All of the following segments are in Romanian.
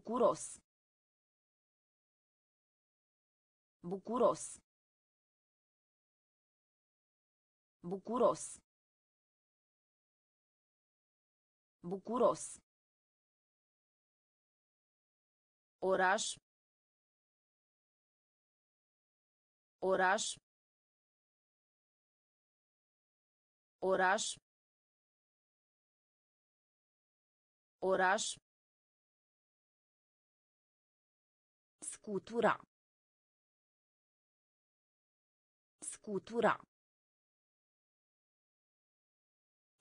Bucuros. Bucuros. Bucuros. Bucuros. Oraș. Oraș. Oraș. Oraș. Scutura. Scutura.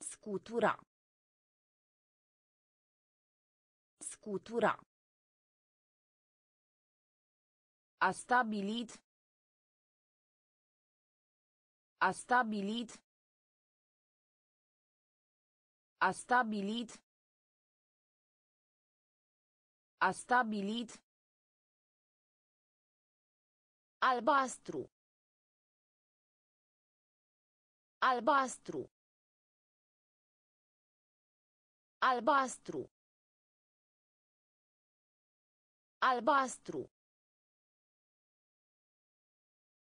Scutura. Scutura. A stabilit. A stabilit. A stabilit. A stabilit. Albastru. Albastru. Albastru. Albastru.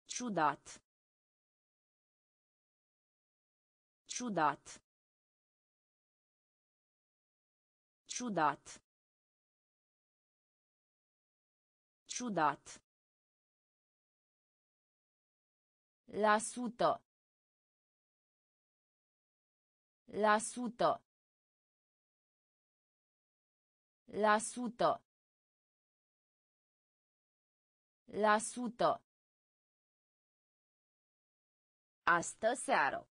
Ciudat. Ciudat. Ciudat. Ciudat. La sută. La sută. La sută. La sută. Astă seară.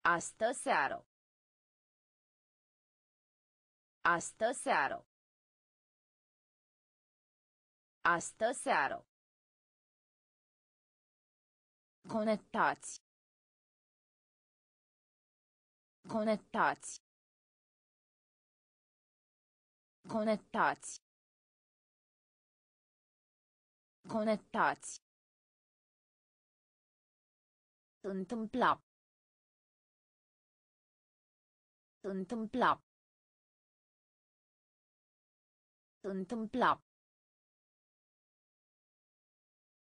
Astă seară. Astă seară. Astă seară. Conectați. Conectați. Conectați. Conectați. Întâmpla. Întâmpla. Întâmpla.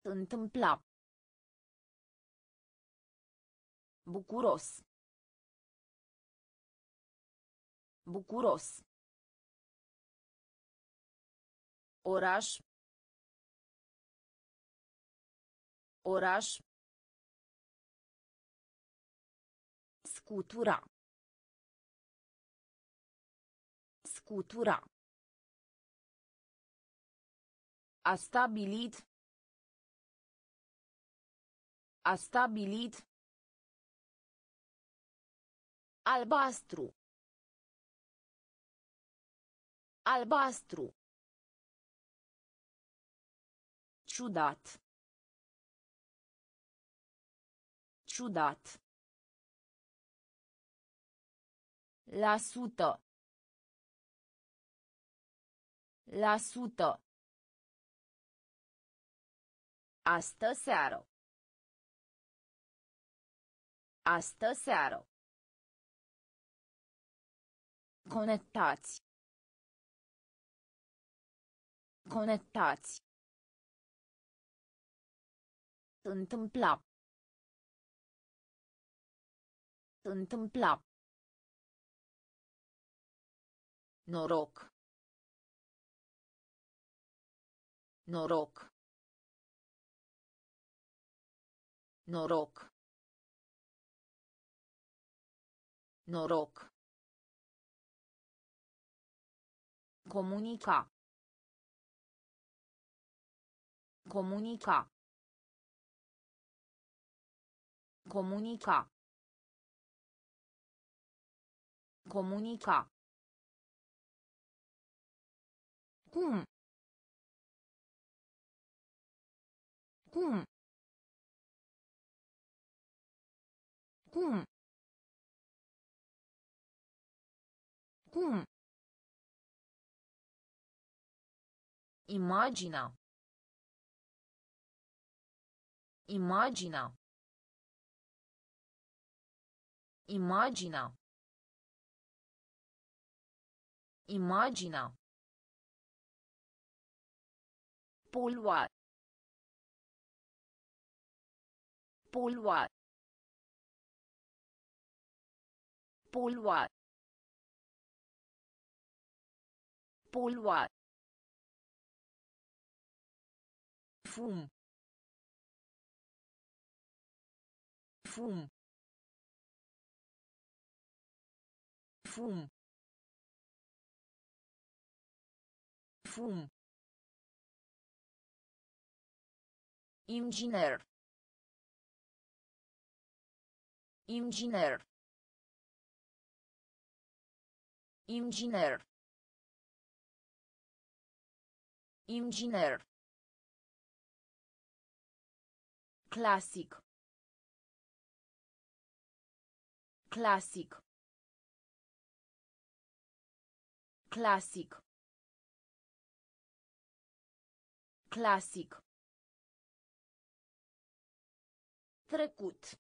Întâmpla. Bucuros. Bucuros. Oraș. Oraș. Scutura. Scutura. A stabilit. A stabilit. Albastru. Albastru. Ciudat. Ciudat. La sută. La sută. Astă seară. Astă seară. Conectați. Conectați. Întâmpla. Întâmpla. Noroc. Noroc. Noroc. Noroc. Comunica. Comunica. Comunica. Comunica. Cum? Cum? Cum? Cum? Imagina. Imagina. Imagina. Imaginea. Polua. Polua. Polua. Polua. Fum. Fum. Fum. Fum. Inginer. Inginer. Inginer. Inginer. Clasic. Clasic. Clasic. Clasic. Trecut.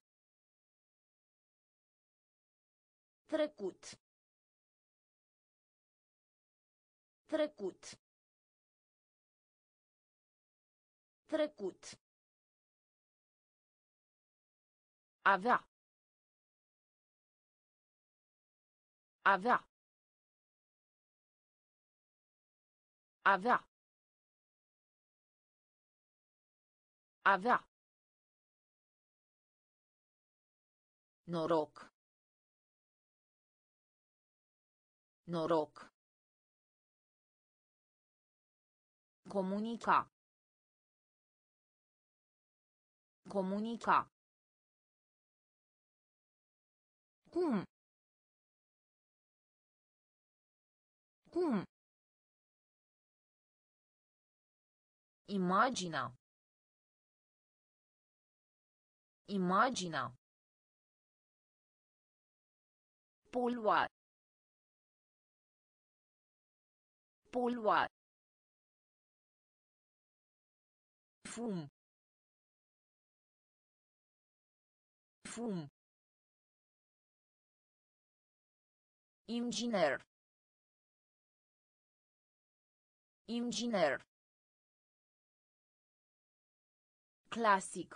Trecut. Trecut. Trecut. Avea. Avea. Avea. Avea. Noroc. Noroc. Comunica. Comunica. Cum? Cum? Imaginea. Imaginea. Polua. Polua. Fum. Fum. Inginer. Inginer. Clasic.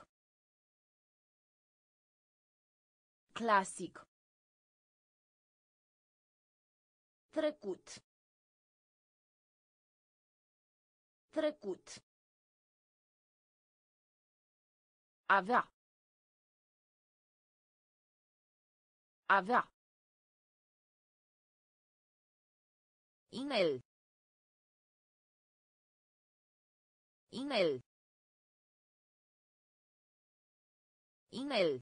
Clasic. Trecut. Trecut. Avea. Avea. Inel. Inel. Inel.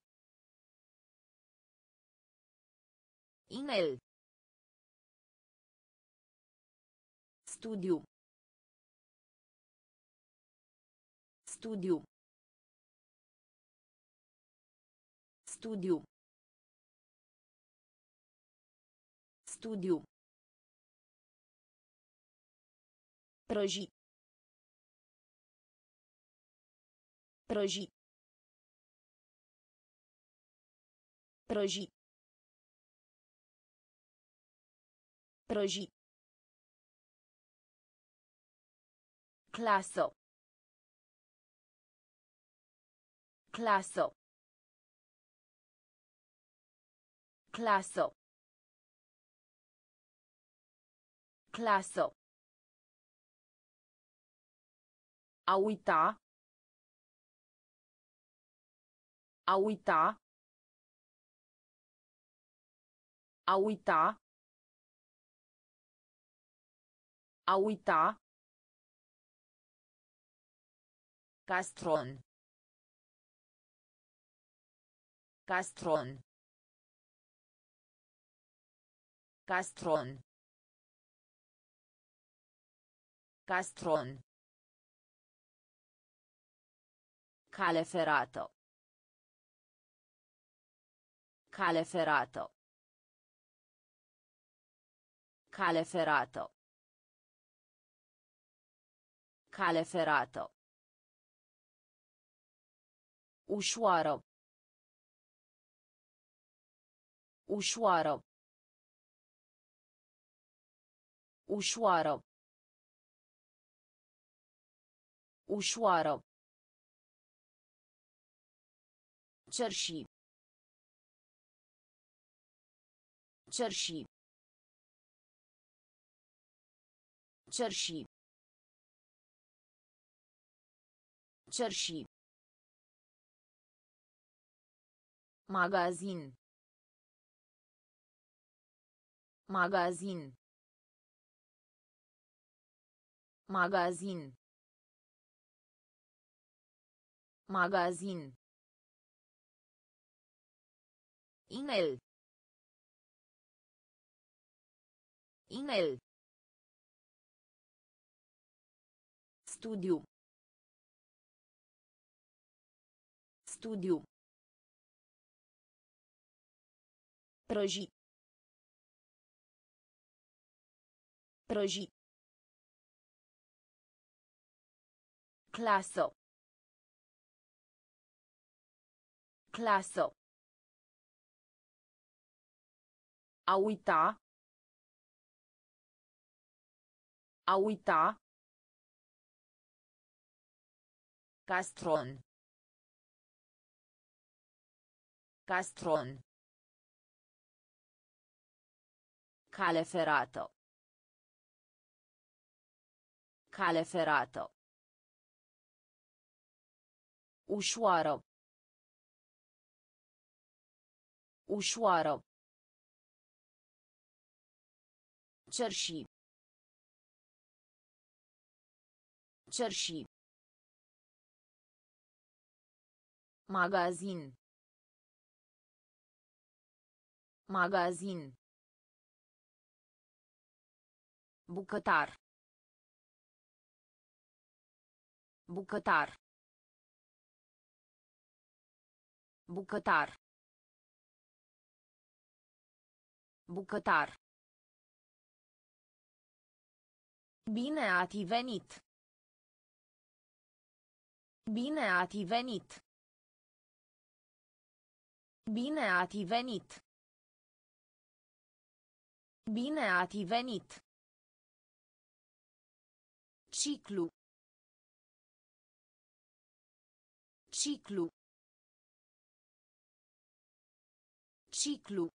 Inel. Studiu. Studiu. Studiu. Studiu. Prăji. Prăji. Prăji. Prăji. Clasă. Clasă. Clasă. Clasă. A uita. A uita. A uita. A uita. Castron. Castron. Castron. Castron. Cale ferată. Cale ferată. Cale ferată. Cale ferată. Ușoară. Ușoară. Ușoară. Ușoară. Cerși. Cerși. Cerși. Cerși. Magazin. Magazin. Magazin. Magazin. Inel. Inel. Studiu. Studiu. Prăji. Prăji. Clasă. Clasă. A uita. A uita. Castron. Castron. Cale ferată. Cale ferată. Ușoară. Ușoară. Cerși. Cerși. Magazin. Magazin. Bucătar. Bucătar. Bucătar. Bucătar. Bine ați venit. Bine ați venit. Bine ați venit. Bine ați venit. Ciclu. Ciclu. Ciclu.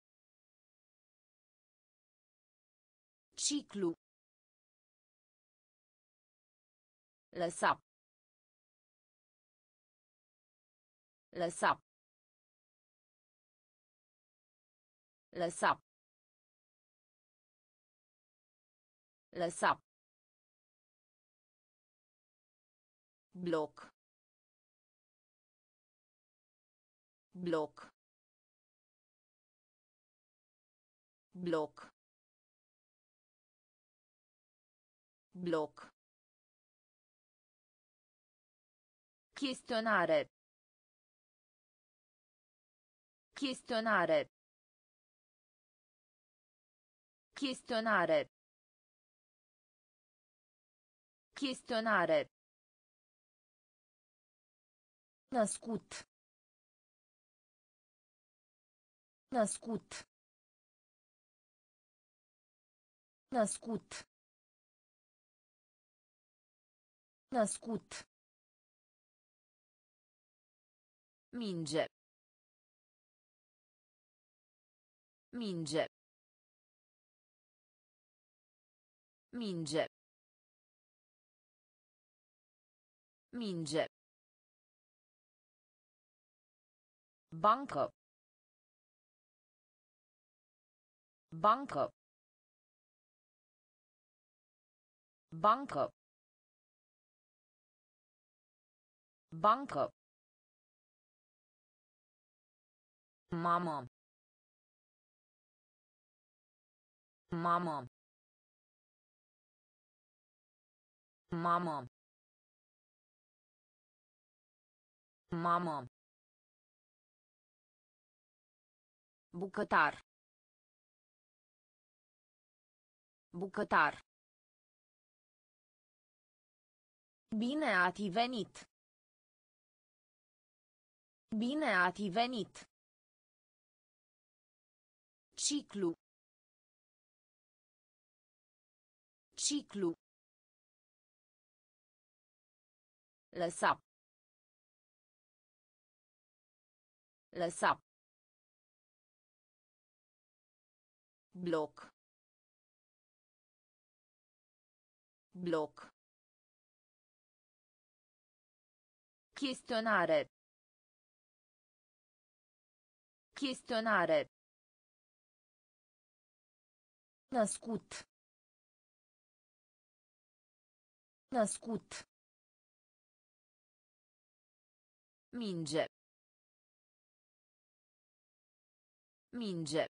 Ciclu. Lăsa. Lăsa. Lăsa. Lăsa. Bloc. Bloc. Bloc. Bloc. Chestionare. Chestionare. Chestionare. Chestionare. Născut. Născut. Născut. Născut. Minge. Minge. Minge. Minge. Bancă. Bancă. Bancă. Bancă. Mamă. Mamă. Mamă. Mamă. Bucătar. Bucătar. Bine ați venit. Bine ați venit. Ciclu. Ciclu. Lăsa. Lăsa. Bloc. Bloc. Chestionare. Chestionare. Născut. Născut. Minge. Minge.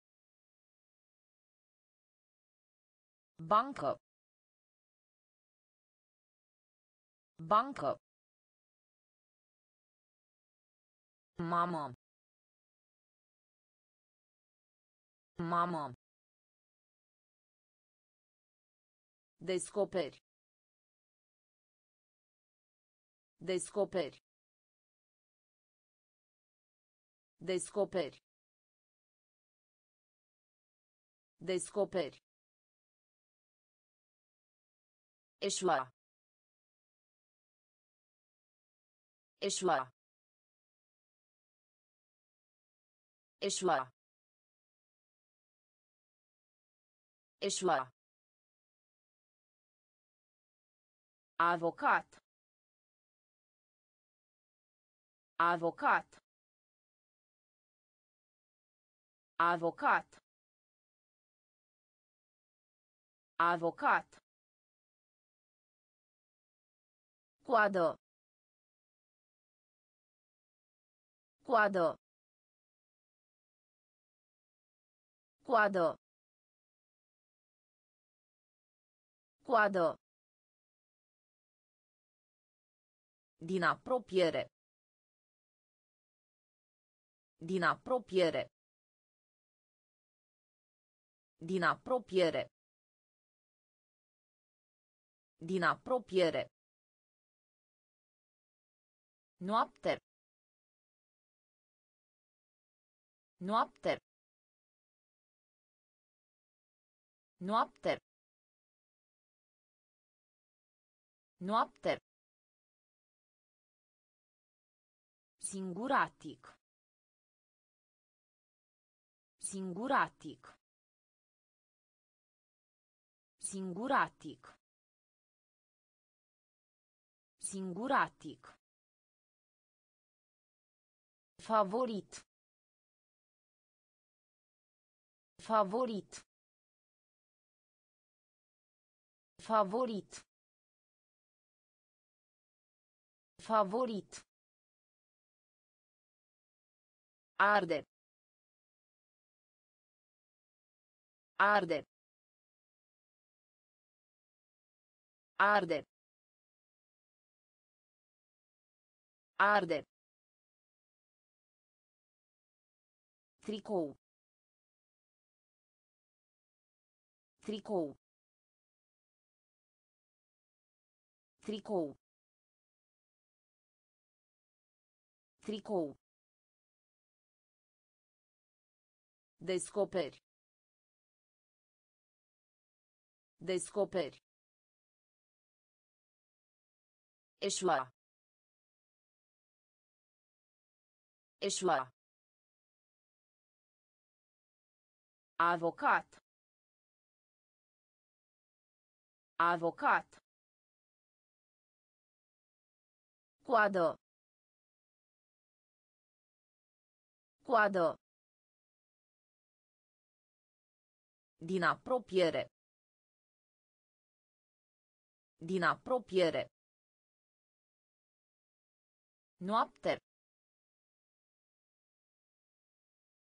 Bancă. Bancă. Mamă. Mamă. Descoperi. Descoperi. Descoperi. Descoperi. Eșua. Eșua. Eșua. Eșua. Avocat. Avocat. Avocat. Avocat. Coadă. Coadă. Coadă. Coadă. Din apropiere. Din apropiere. Din apropiere. Din apropiere. Noapte. Noapte. Noapte. Noapte. Singuratic. Singuratic. Singuratic. Singuratic. Favorit. Favorit. Favorit. Favorit. Arde. Arde. Arde. Arde. Tricou. Tricou. Tricou. Tricou. Descoperi. Descoperi. Eșua. Eșua. Avocat. Avocat. Coadă. Coadă. Din apropiere. Din apropiere. Noapte.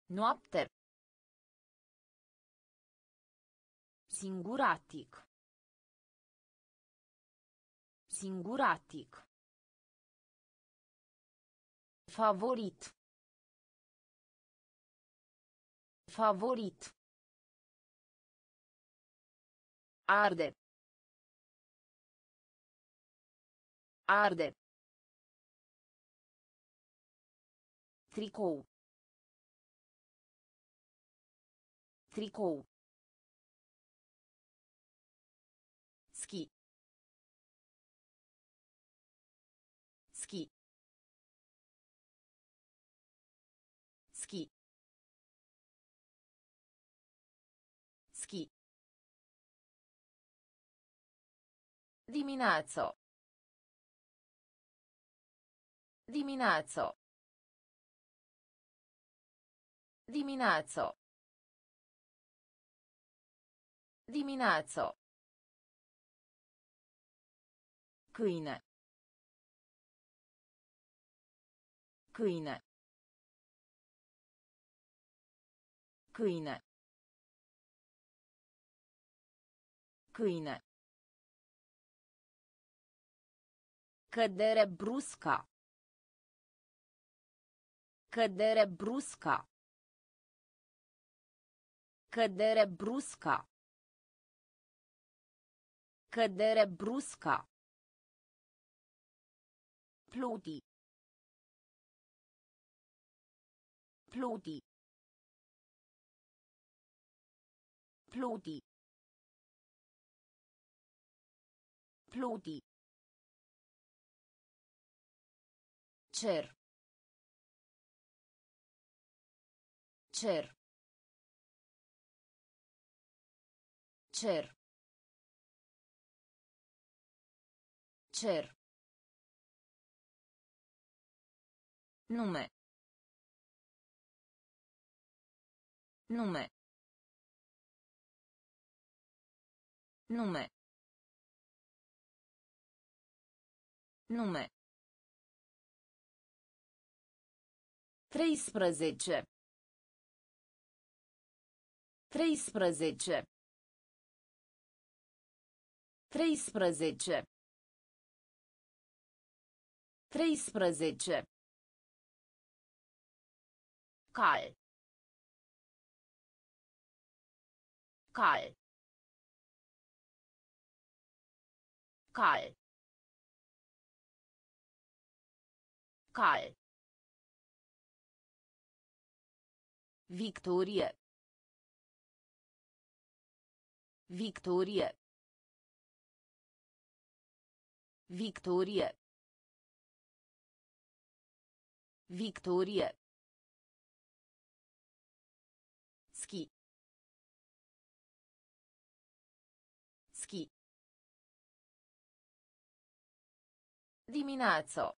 Noapte. Singuratic. Singuratic. Favorit. Favorit. Arde. Arde. Tricou. Tricou. Dimineață. Dimineață. Dimineață. Dimineață. Câine. Câine. Câine. Câine. Cădere brusca. Cădere brusca. Cădere brusca. Cădere brusca. Pluti. Pluti. Pluti. Pluti. Cer. Cer. Cer. Cer. Nume. Nume. Nume. Nume. Treisprezece. Treisprezece. Treisprezece. Treisprezece. Cal. Cal. Cal. Cal. Victorie. Victorie. Victorie. Victorie. Ski. Ski. Dimineață.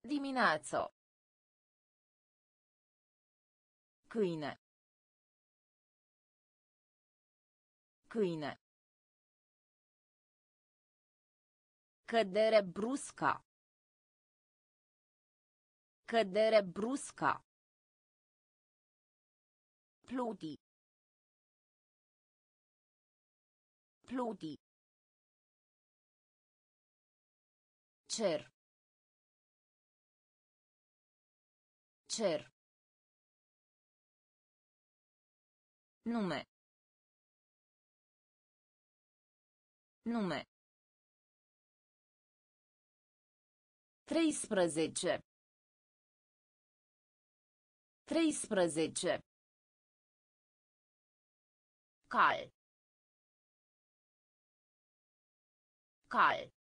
Dimineață. Câine. Câine. Cădere brusca. Cădere brusca. Pluti. Pluti. Cer. Cer. Nume. Nume. Treisprezece. Treisprezece. Cal. Cal.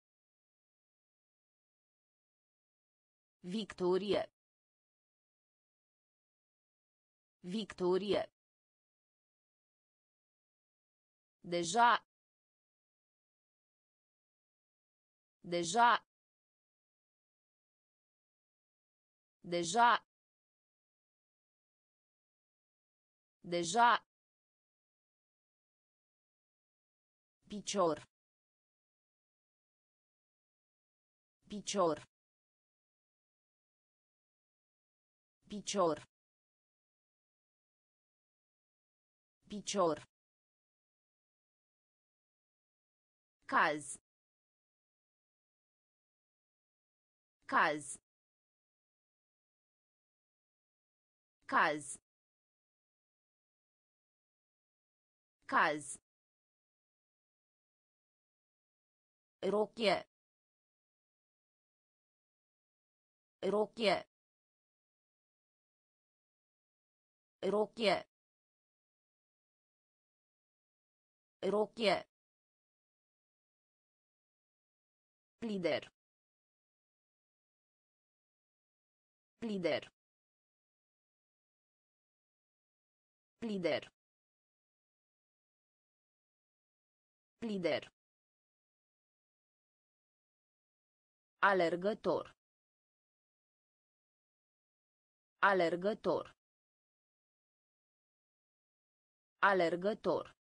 Victorie. Victorie. Deja. Deja. Deja. Deja. Picior. Picior. Picior. Picior. Caz. Caz. Caz. Caz. Rochie. Rochie. Rochie. Rochie. Lider. Lider. Lider. Lider. Alergător. Alergător. Alergător.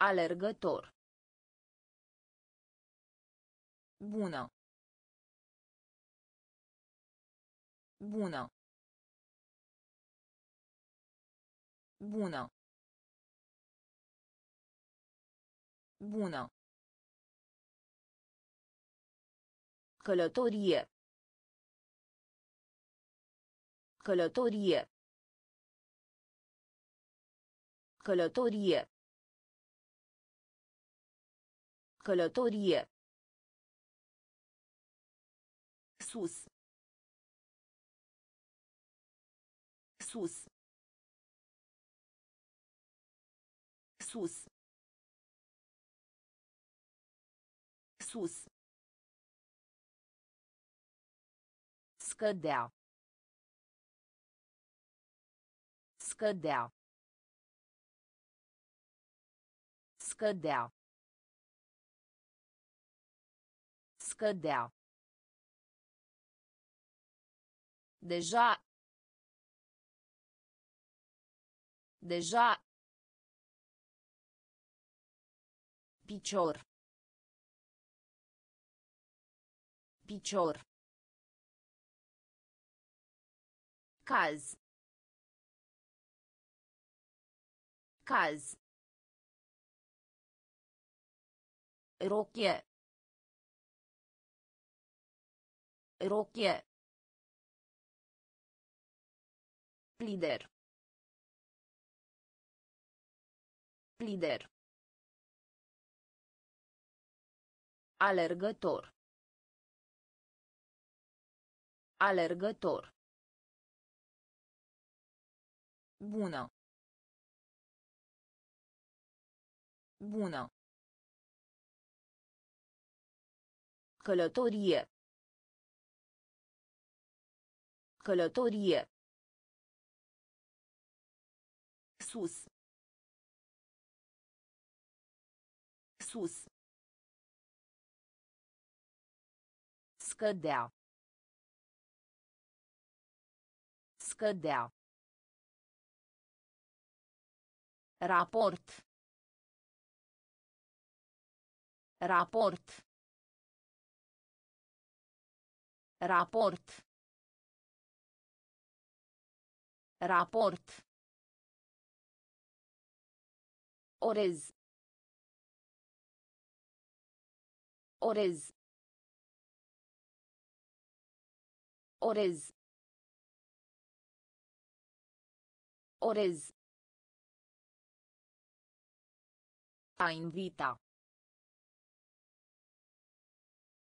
Alergător. Bună. Bună. Bună. Bună. Călătorie. Călătorie. Călătorie. Călătorie. Sus. Sus. Sus. Sus. Scădea. Scădea. Scădea. Scădea. Deja. Deja. Picior. Picior. Caz. Caz. Rochie. Rochie. Lider. Lider. Alergător. Alergător. Bună. Bună. Călătorie. Călătorie. Sus. Sus. Scădea. Scădea. Raport. Raport. Raport. Raport. Orez. Orez. Orez. Orez. A invita.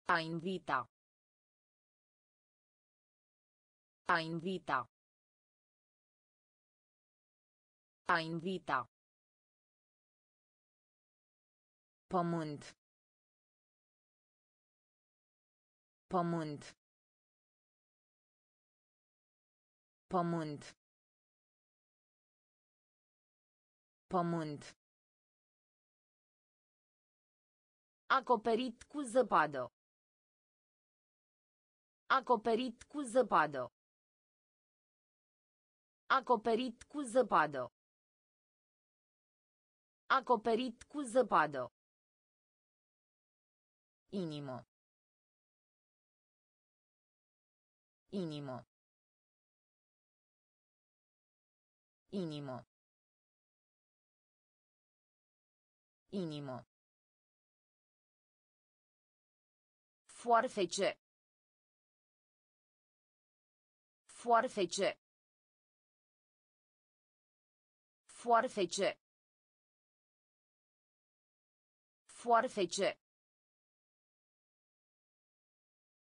A invita. A invita. A invita. Pământ. Pământ. Pământ. Pământ. Acoperit cu zăpadă. Acoperit cu zăpadă. Acoperit cu zăpadă. Acoperit cu zăpadă. Inimă. Inimă. Inimă. Inimă. Foarfece. Foarfece. Foarfece. Foarfece.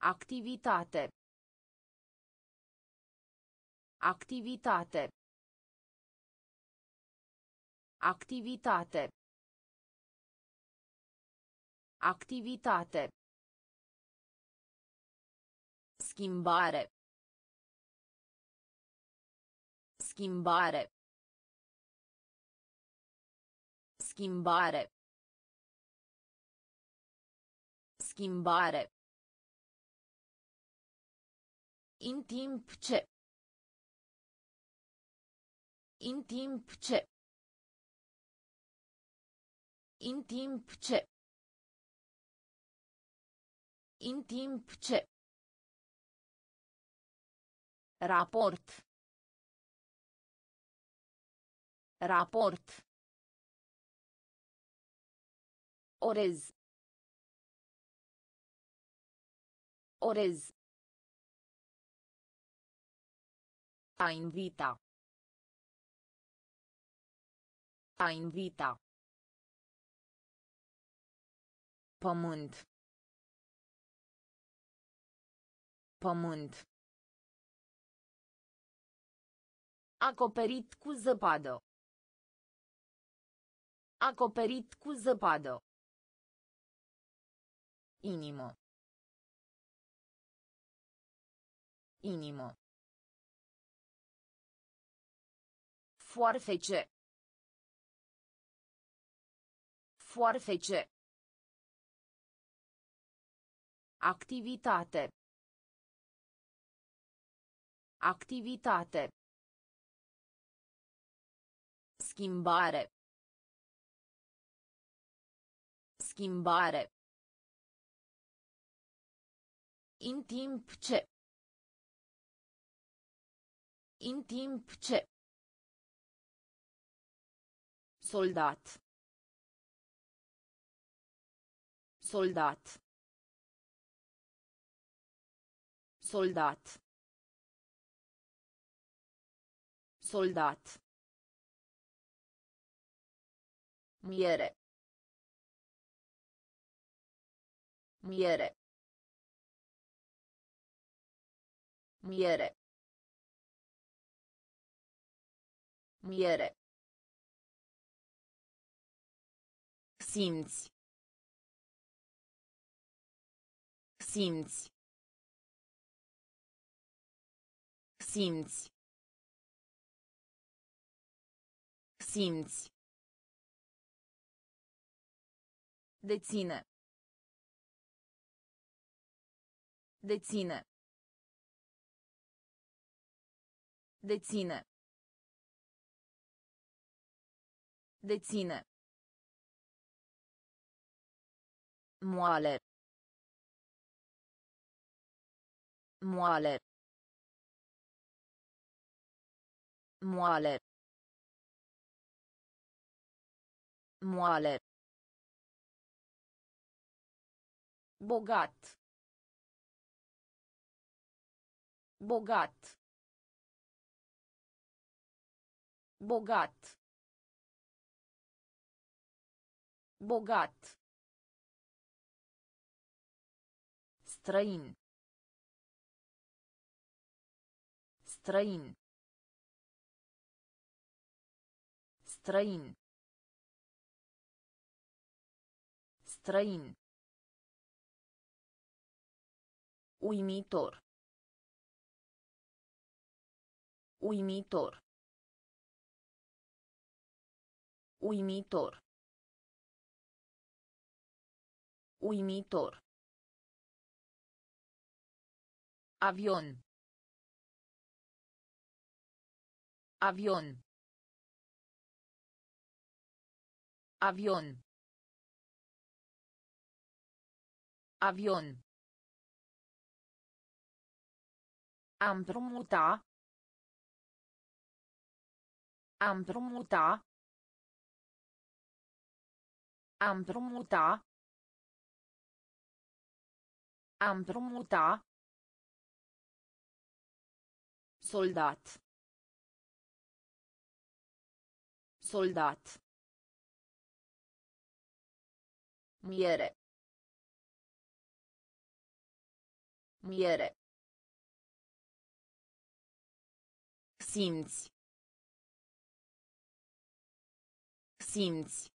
Activitate. Activitate. Activitate. Activitate. Schimbare. Schimbare. Schimbare. Schimbare. In timp ce. In timp ce. In timp ce. In timp ce. Raport. Raport. Orez. Orez. A invita. A invita. Pământ. Pământ. Acoperit cu zăpadă. Acoperit cu zăpadă. Inimă. Inimă. Foarfece. Foarfece. Activitate. Activitate. Schimbare. Schimbare. In timp ce. In timp ce. Soldat. Soldat. Soldat. Soldat. Miere. Miere. Miere. Miere. Simți. Simți. Simți. Simți. Deține. Deține. Deține. Deține. Moale. Moale. Moale. Moale. Bogat. Bogat. Bogat. Bogat. Străin. Străin. Străin. Străin. Uimitor. Uimitor. Uimitor. Uimitor. Avion. Avion. Avion. Avion. Am promuta. Am promuta. Am promuta. Am promuta. Soldat. Soldat. Miere. Miere. Simți. Simți.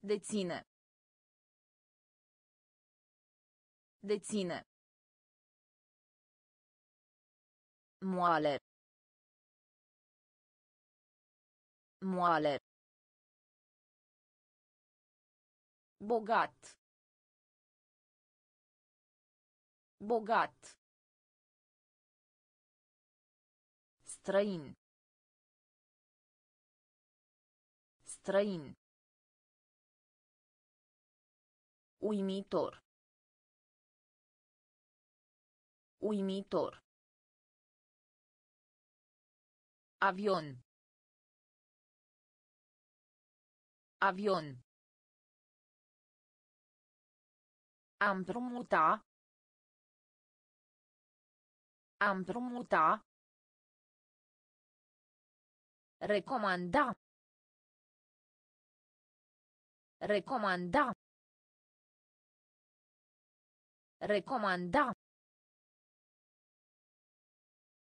Deține. Deține. Moale. Moale. Bogat. Bogat. Străin. Străin. Uimitor. Uimitor. Avion. Avion. Am promuta. Am promuta. Recomanda. Recomanda. Recomanda.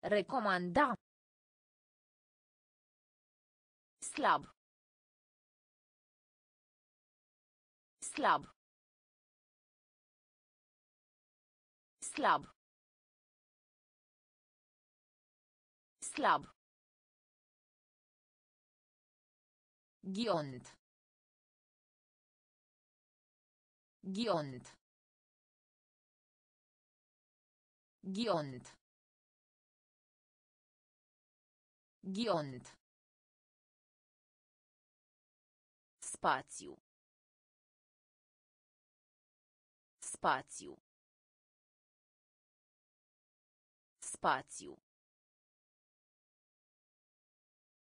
Recomanda. Slab. Slab. Slab. Slab. Ghiont. Ghiont. Ghiont. Ghiont. Spațiu. Spațiu. Spațiu.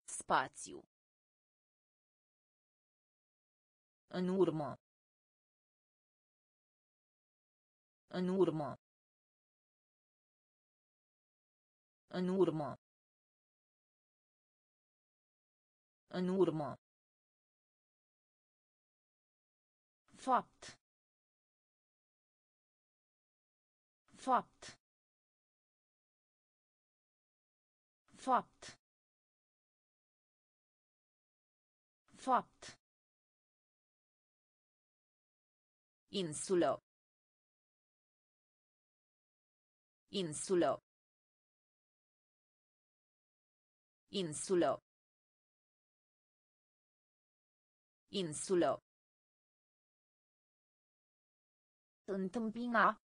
Spațiu. În urmă. În urmă. În urmă. În urmă. Fapt. Fapt. Fapt. Fapt. Insulă. Insulă. Insulă. Insulă. Întâmpina.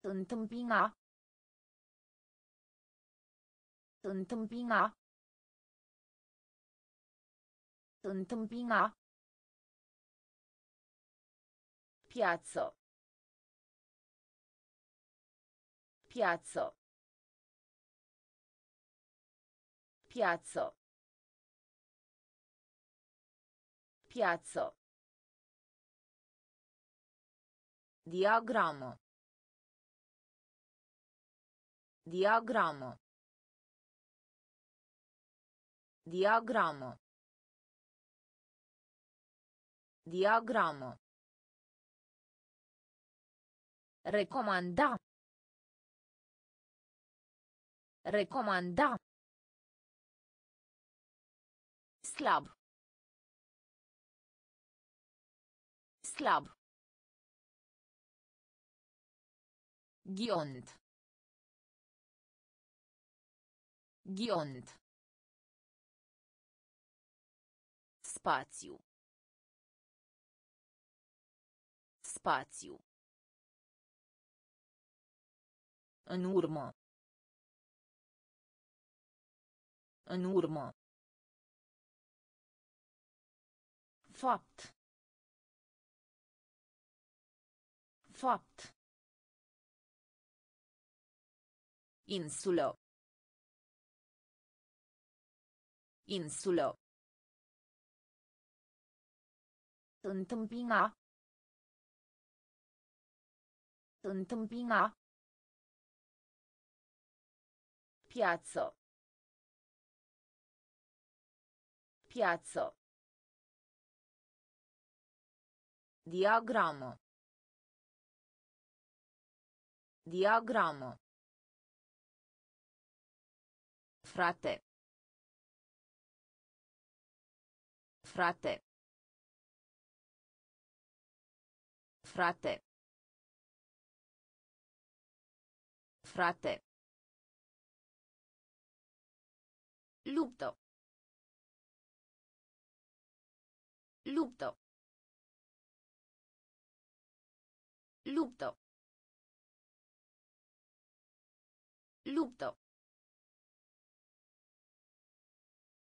Întâmpina. Întâmpina. Întâmpina. Piazzo. Piazzo. Piazzo. Piazzo. Diagramă. Diagramă. Diagramă. Diagramă. Recomanda. Recomanda. Slab. Slab. Ghiont. Ghiont. Spațiu. Spațiu. În urmă. În urmă. Fapt. Fapt. Insulă. Insulă. Întâmpina. Întâmpina. Piazzo. Piazzo. Diagramă. Diagramă. Frate. Frate. Frate. Frate. Luptă. Luptă. Luptă. Luptă.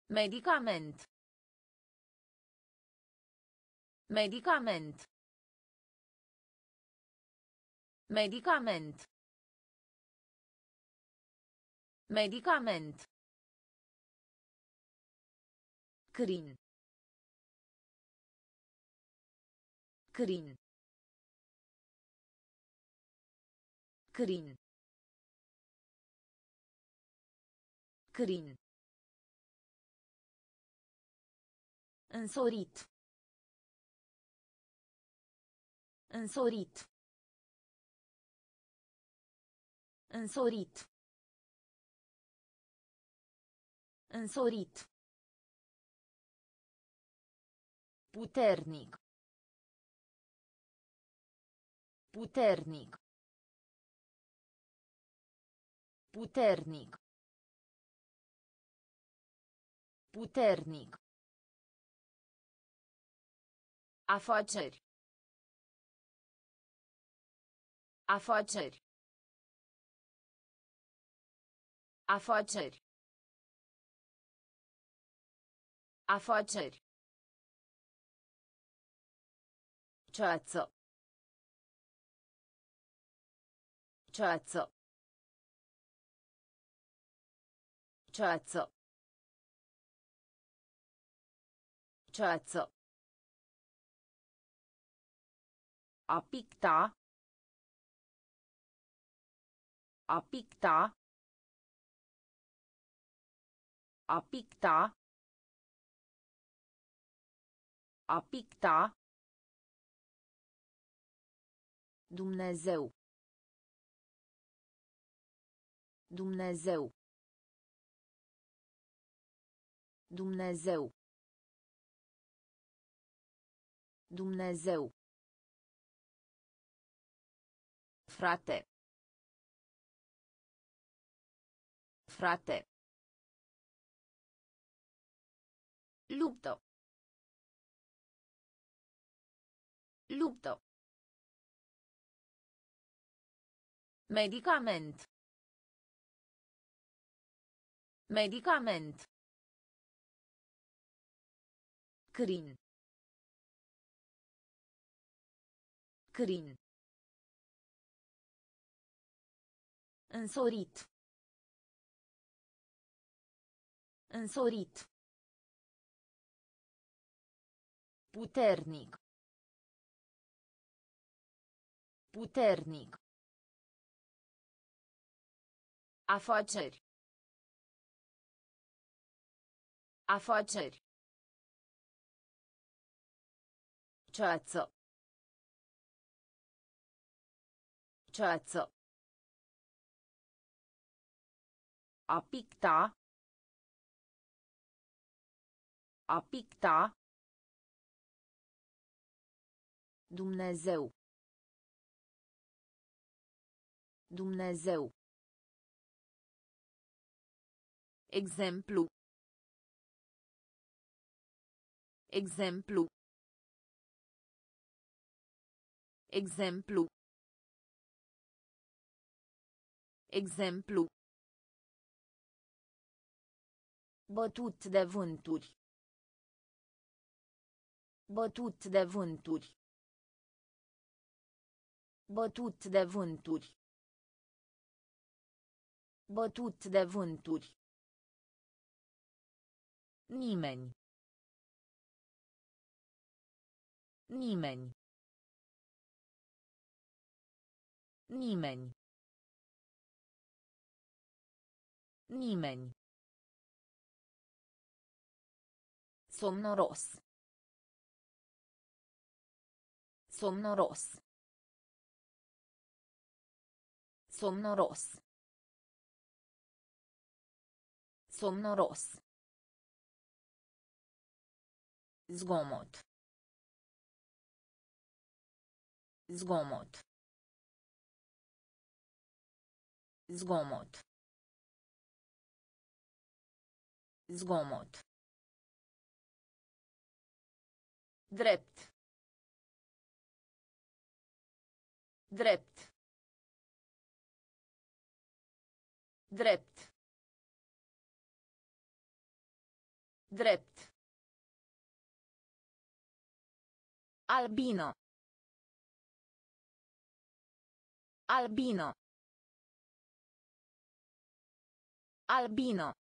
Medicament. Medicament. Medicament. Medicament. Crin. Crin. Crin. Crin. Însorit. Însorit. Însorit. Însorit. Puternic. Puternic. Puternic. Puternic. Afaceri. Afaceri. Afaceri. Afaceri. Ceață. Ceață. Ceață. Ceață. A picta. A picta. A picta. A picta. Dumnezeu. Dumnezeu. Dumnezeu. Dumnezeu. Frate. Frate. Luptă. Luptă. Medicament. Medicament. Crin. Crin. Însorit. Însorit. Puternic. Puternic. Afaceri. Afaceri. Ceață. Ceață. A picta. A picta. Dumnezeu. Dumnezeu. Exemplu. Exemplu. Exemplu. Exemplu. Bătut de vânturi. Bătut de vânturi. Bătut de vânturi. Bătut de vânturi. Nimeni. Nimeni. Nimeni. Nimeni. Somnoros. Somnoros. Somnoros. Somnoros. Zgomot. Zgomot. Zgomot. Zgomot. Drept. Drept. Drept. Drept. Albino. Albino. Albino.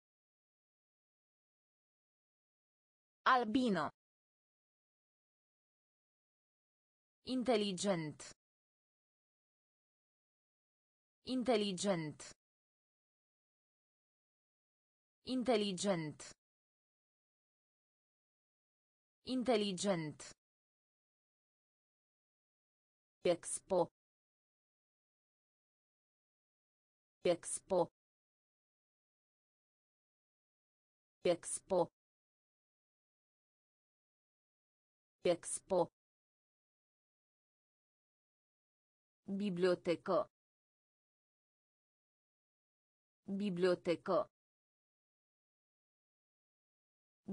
Albino. Inteligent. Inteligent. Inteligent. Inteligent. Expo. Expo. Expo. Expo. Bibliotecă. Bibliotecă.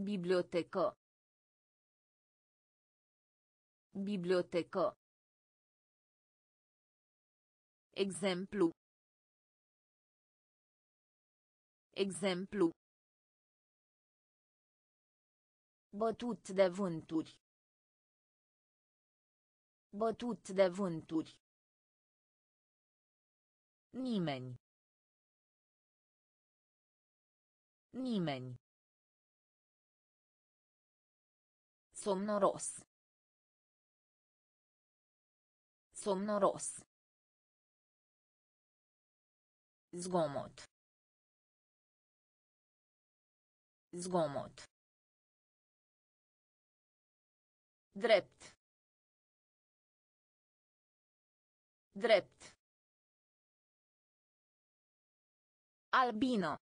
Bibliotecă. Bibliotecă. Exemplu. Exemplu. Bătut de vânturi. Bătut de vânturi. Nimeni. Nimeni. Somnoros. Somnoros. Zgomot. Zgomot. Drept. Drept. Albino.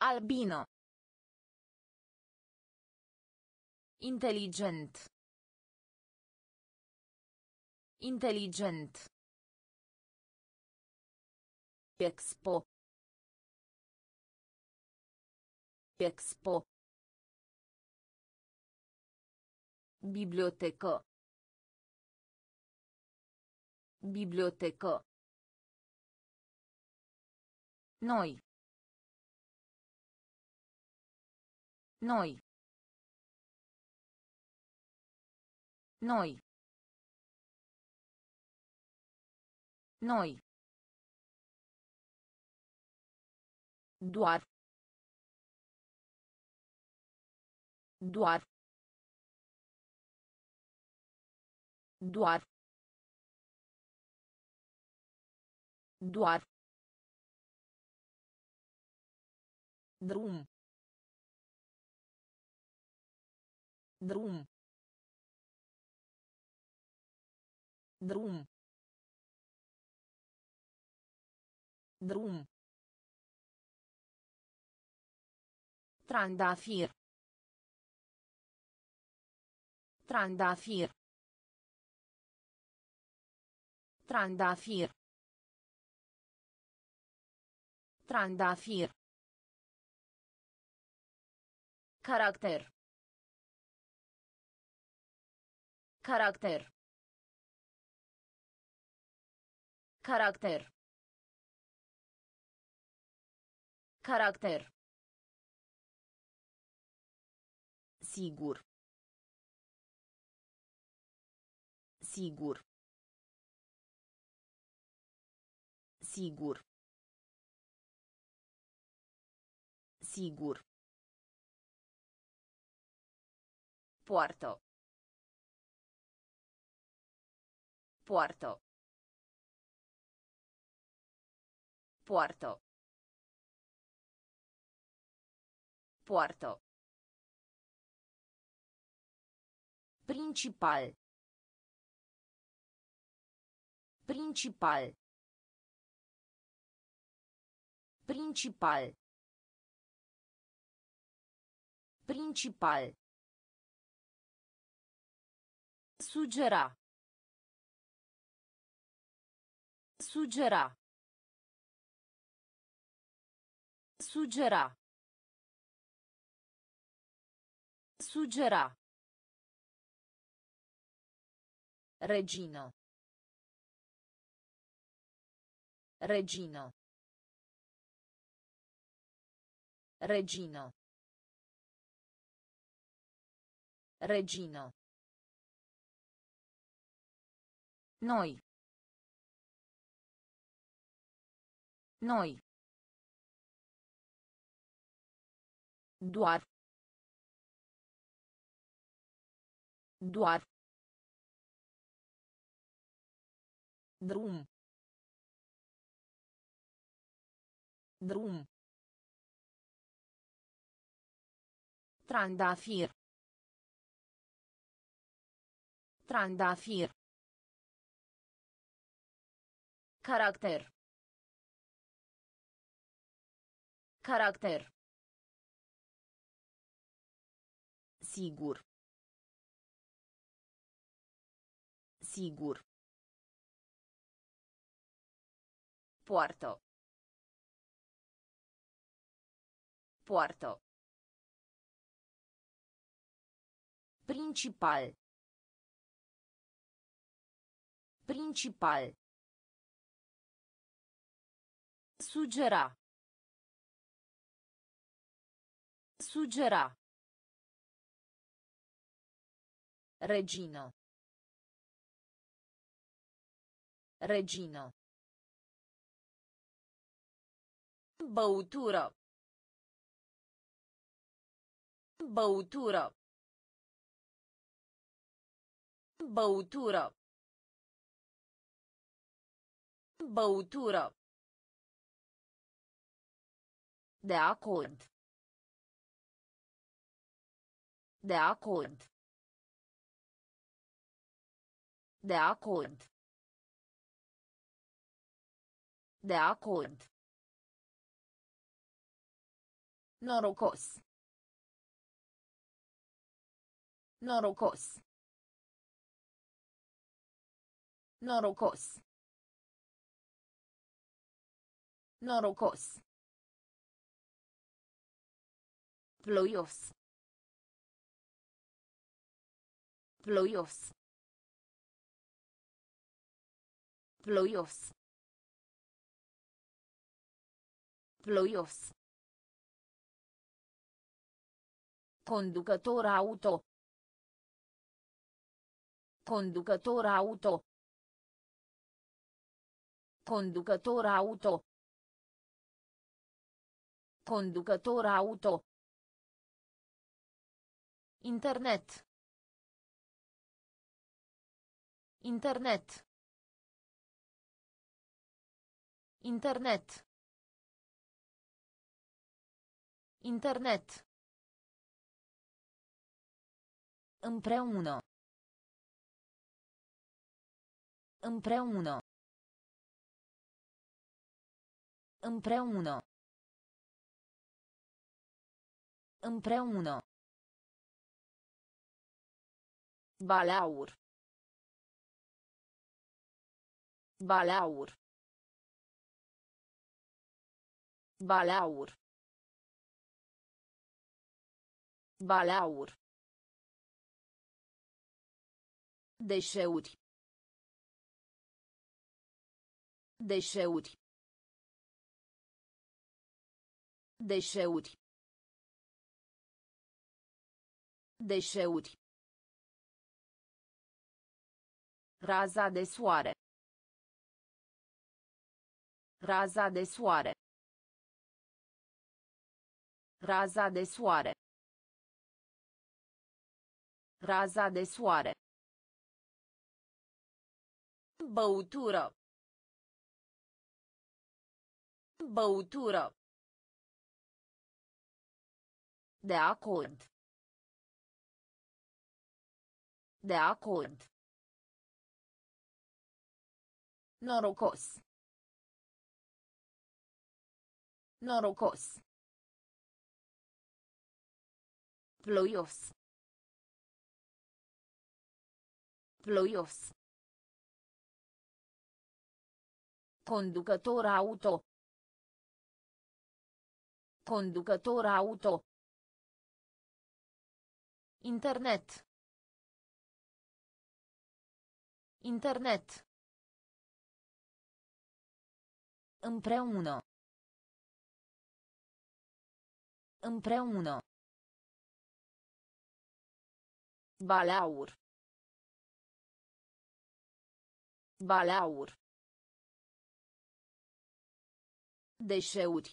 Albino. Inteligent. Inteligent. Expo. Expo. Bibliotecă. Bibliotecă. Noi. Noi. Noi. Noi. Doar. Doar. Doar. Doar. Drum. Drum. Drum. Drum. Trandafir. Trandafir. Trandafir. Trandafir. Caracter. Caracter. Caracter. Caracter. Sigur. Sigur. Sigur. Sigur. Poartă. Poartă. Poartă. Poartă. Principal. Principal. Principal. Principal. Suggerà. Suggerà. Suggerà. Suggerà. Regino. Regino. Regino. Regino. Noi. Noi. Doar. Doar. Drum. Drum. Trandafir. Trandafir. Caracter. Caracter. Sigur. Sigur. Poartă. Poartă. Principal. Principal. Sugera. Sugera. Regino. Regino. Băutură. Băutură. Băutură. Băutură. De acord. De acord. De acord. De acord. Norocos. Norocos. Norocos. Norocos. Ploios. Ploios. Ploios. Ploios. Conducător auto. Conducător auto. Conducător auto. Conducător auto. Internet. Internet. Internet. Internet. Împreună. Împreună. Împreună. Împreună. Balaur. Balaur. Balaur. Balaur. Deșeuri. Deșeuri. Deșeuri. Deșeuri. Raza de soare. Raza de soare. Raza de soare. Raza de soare. Băutură. Băutură. De acord. De acord. Norocos. Norocos. Ploios. Ploios. Conducător auto. Conducător auto. Internet. Internet. Împreună. Împreună. Balaur. Balaur. Deșeuri.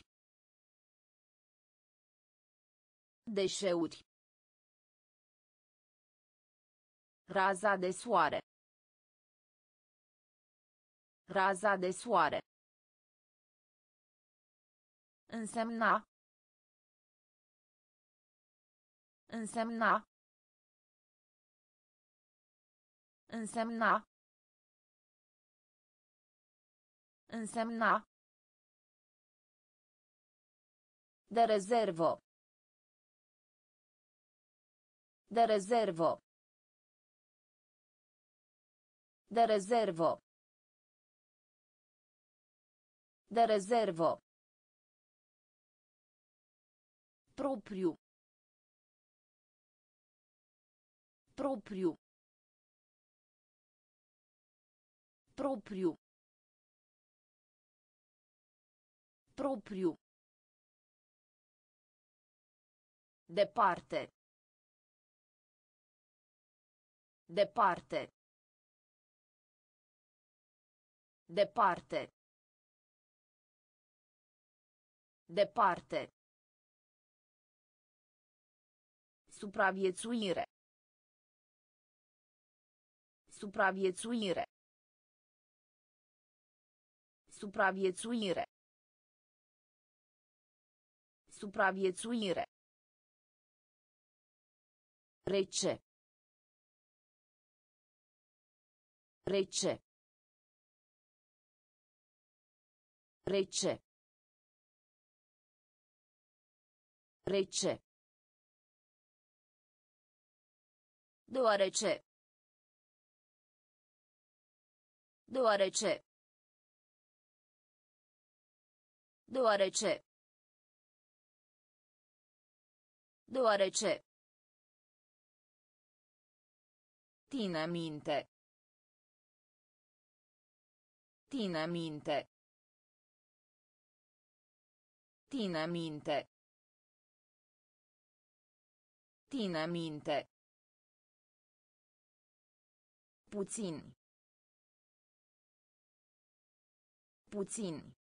Deșeuri. Raza de soare. Raza de soare. Însemna. Însemna. Însemna. Însemna. De rezervă. De rezervă. De rezervă. De rezervă. Propriu. Propriu. Propriu. Propriu. Departe. Departe. Departe. Departe. Supraviețuire. Supraviețuire. Supraviețuire. Supraviețuire. Rece. Rece. Rece. Rece. Deoarece. Deoarece. Deoarece. Deoarece. Tina minte. Tina minte. Tina minte. Tina minte. Puțin. Puțin.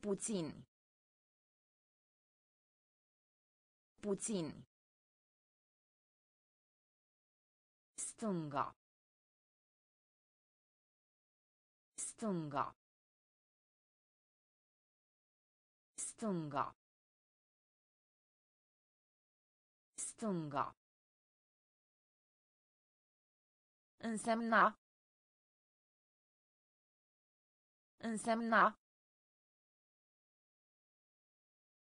Puțin. Puțin. Stânga. Stânga. Stânga. Stânga. Însemna. Însemna.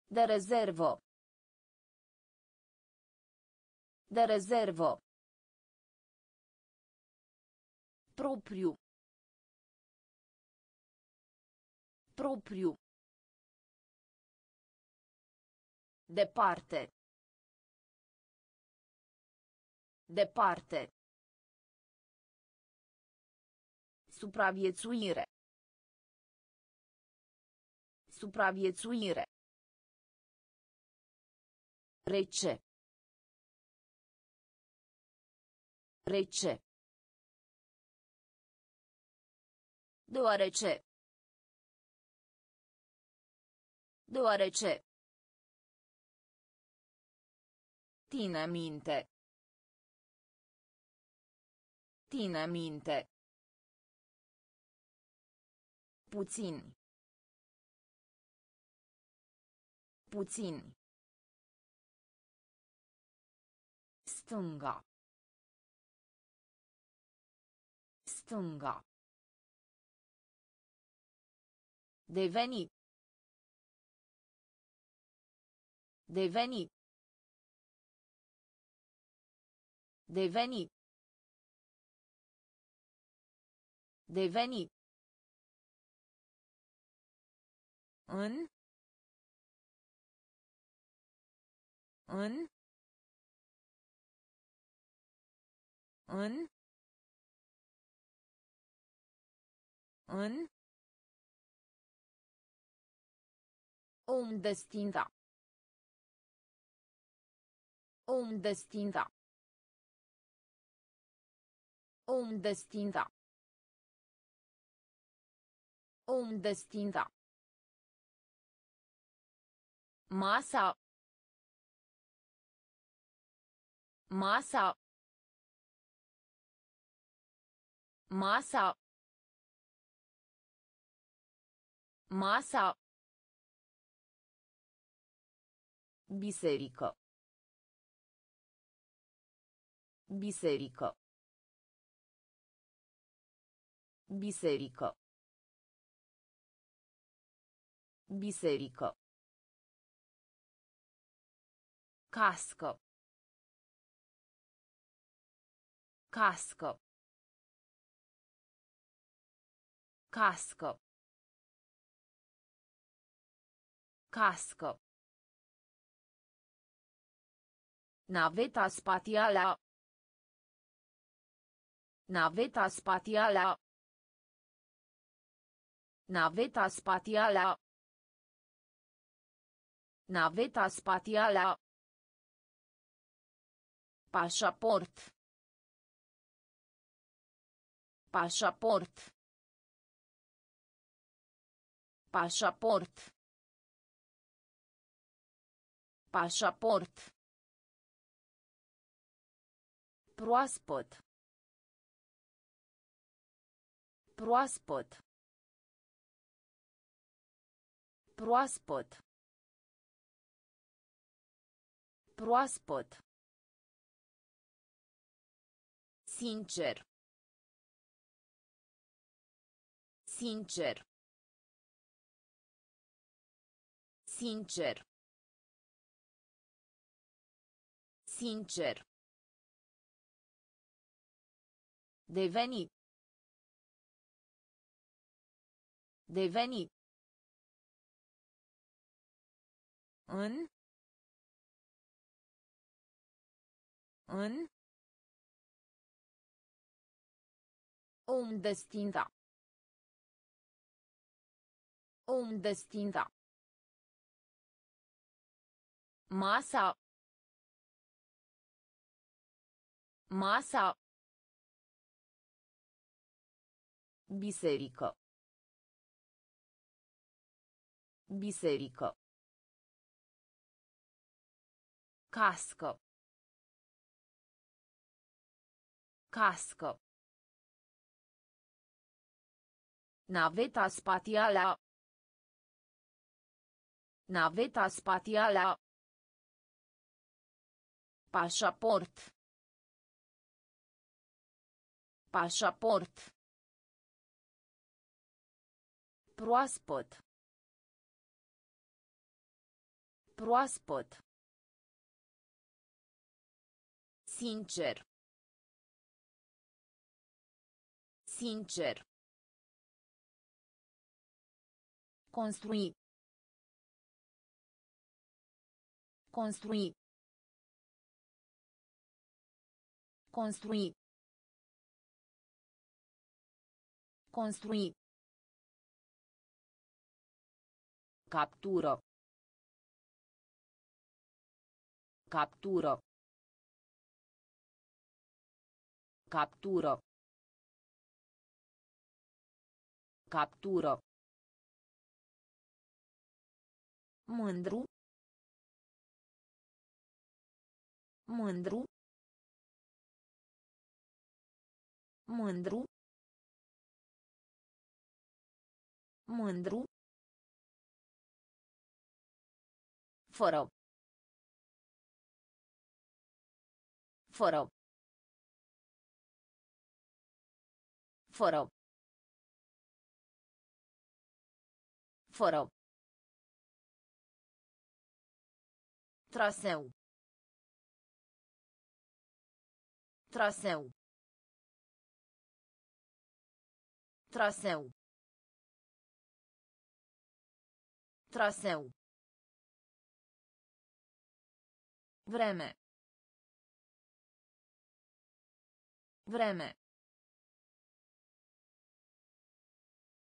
De rezervă. De rezervă. Propriu. Propriu. Departe. Departe. Supraviețuire. Supraviețuire. Rece. Rece. Deoarece. Deoarece. Tina minte. Tina minte. Puțin. Puțin. Stânga. Stânga. Deveni. Deveni. Deveni. Deveni. În. În. În. În. Om destinda. Om destinda. Om destinda. Om destinda. Masa. Masa. Masa. Masa. Biserică. Biserică. Biserică. Biserică. Cască. Cască. Cască. Cască. Naveta spațială. Naveta spațială. Naveta spațială. Naveta spațială. Pașaport. Pașaport. Pașaport. Pașaport. Proaspăt. Proaspăt. Proaspăt. Proaspăt. Sincer. Sincer. Sincer. Sincer. Deveni. Deveni. În. În. Om destinda. Om destinda. Masa. Masa. Biserică. Biserică. Cască. Cască. Naveta spațială. Naveta spațială. Pașaport. Pașaport. Proaspăt. Proaspăt. Sincer. Sincer. Construi. Construi. Construi. Construi. Captură. Captură. Captură. Captură. Mândru. Mândru. Mândru. Mândru. Fără. Fără. Fără. Fără. Traseu. Traseu. Traseu. Traseu. Vreme. Vreme.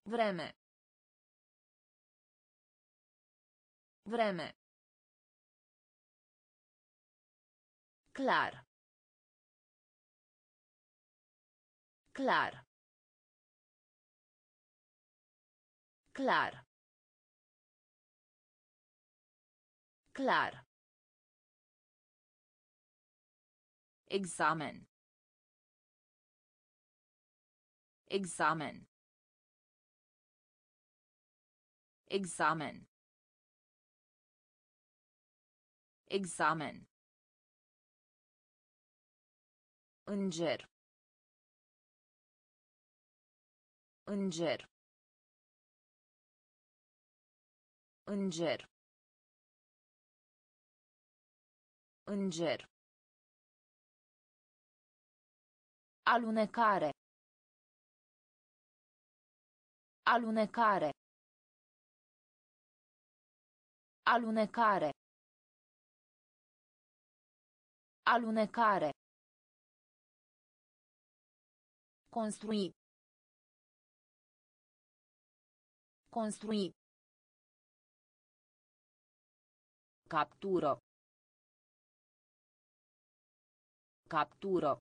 Vreme. Vreme. Clar. Clar. Clar. Clar. Examen. Examen. Examen. Examen. Înger. Înger. Înger. Înger. Alunecare. Alunecare. Alunecare. Alunecare. Construi. Construi. Captură. Captură.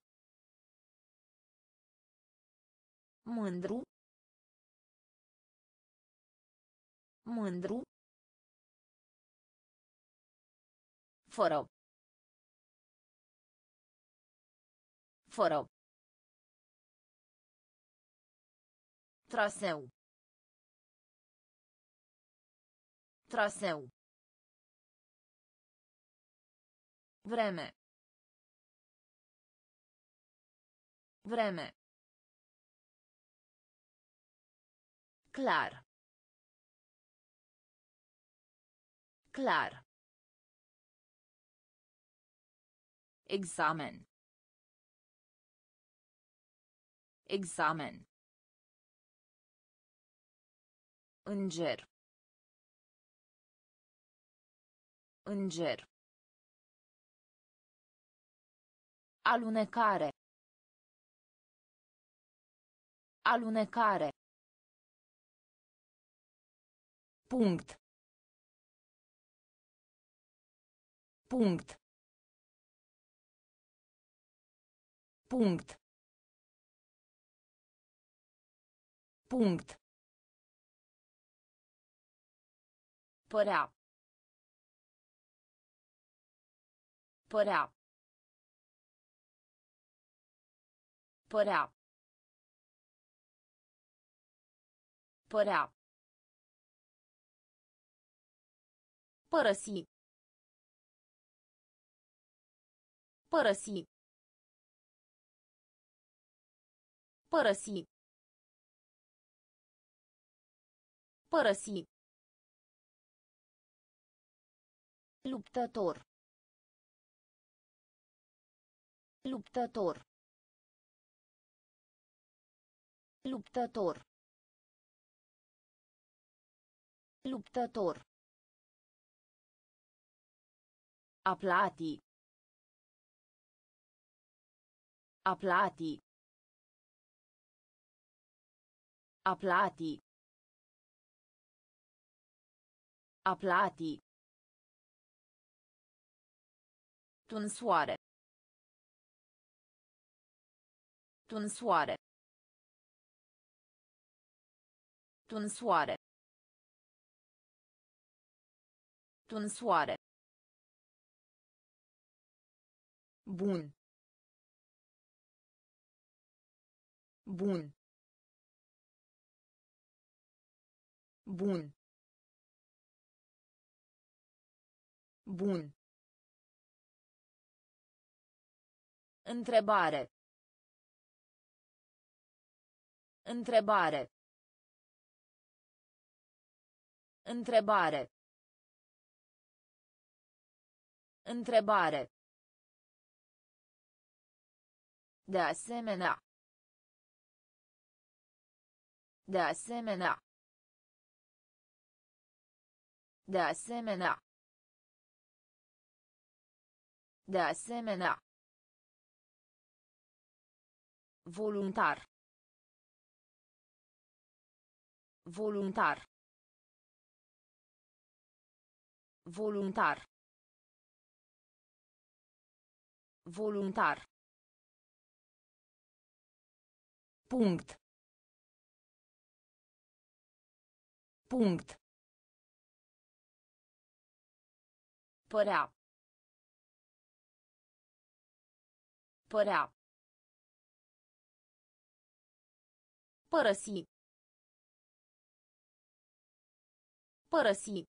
Mândru. Mândru. Fără. Fără. Traseu. Traseu. Vreme. Vreme. Clar. Clar. Examen. Examen. Înger. Înger. Alunecare. Alunecare. Punct. Punct. Punct. Punct. Părea. Părea. Părea. Părea. Părăsi. Părăsi. Părăsi. Părăsi. Luptător. Luptător. Luptător. Luptător. Aplati. Aplati. Aplati. Aplati. Tunsoare. Tunsoare. Tunsoare. Tunsoare. Bun. Bun. Bun. Bun. Întrebare. Întrebare. Întrebare. Întrebare. De asemenea. De asemenea. De asemenea. De asemenea. Voluntar. Voluntar. Voluntar. Voluntar. Punct. Punct. Părea. Părea. Părăsi. Părăsi.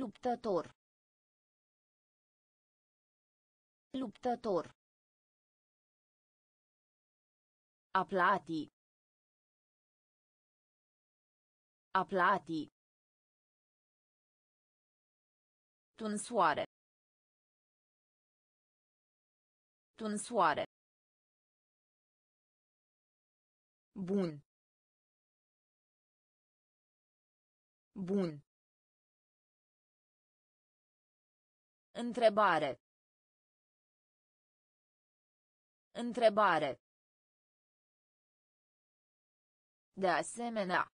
Luptător. Luptător. Aplati. Aplati. Tunsoare. Tunsoare. Bun. Bun. Întrebare. Întrebare. De asemenea.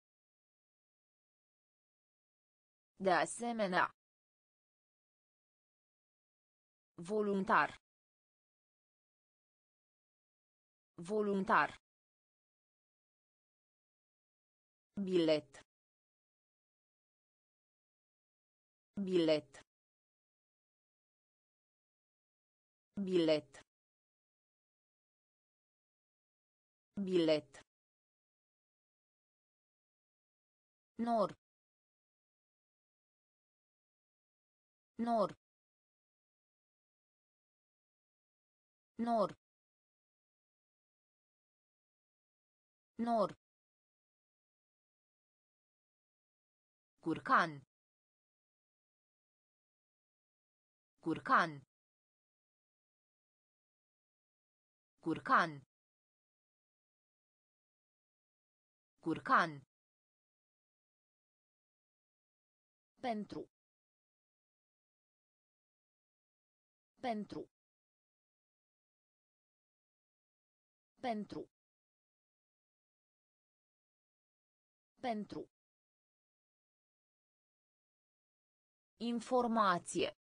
De asemenea. Voluntar. Voluntar. Bilet. Bilet. Bilet. Bilet. Nor. Nor. Nor. Nor. Curcan. Curcan. Curcan. Curcan. Pentru. Pentru. Pentru. Pentru. Informație.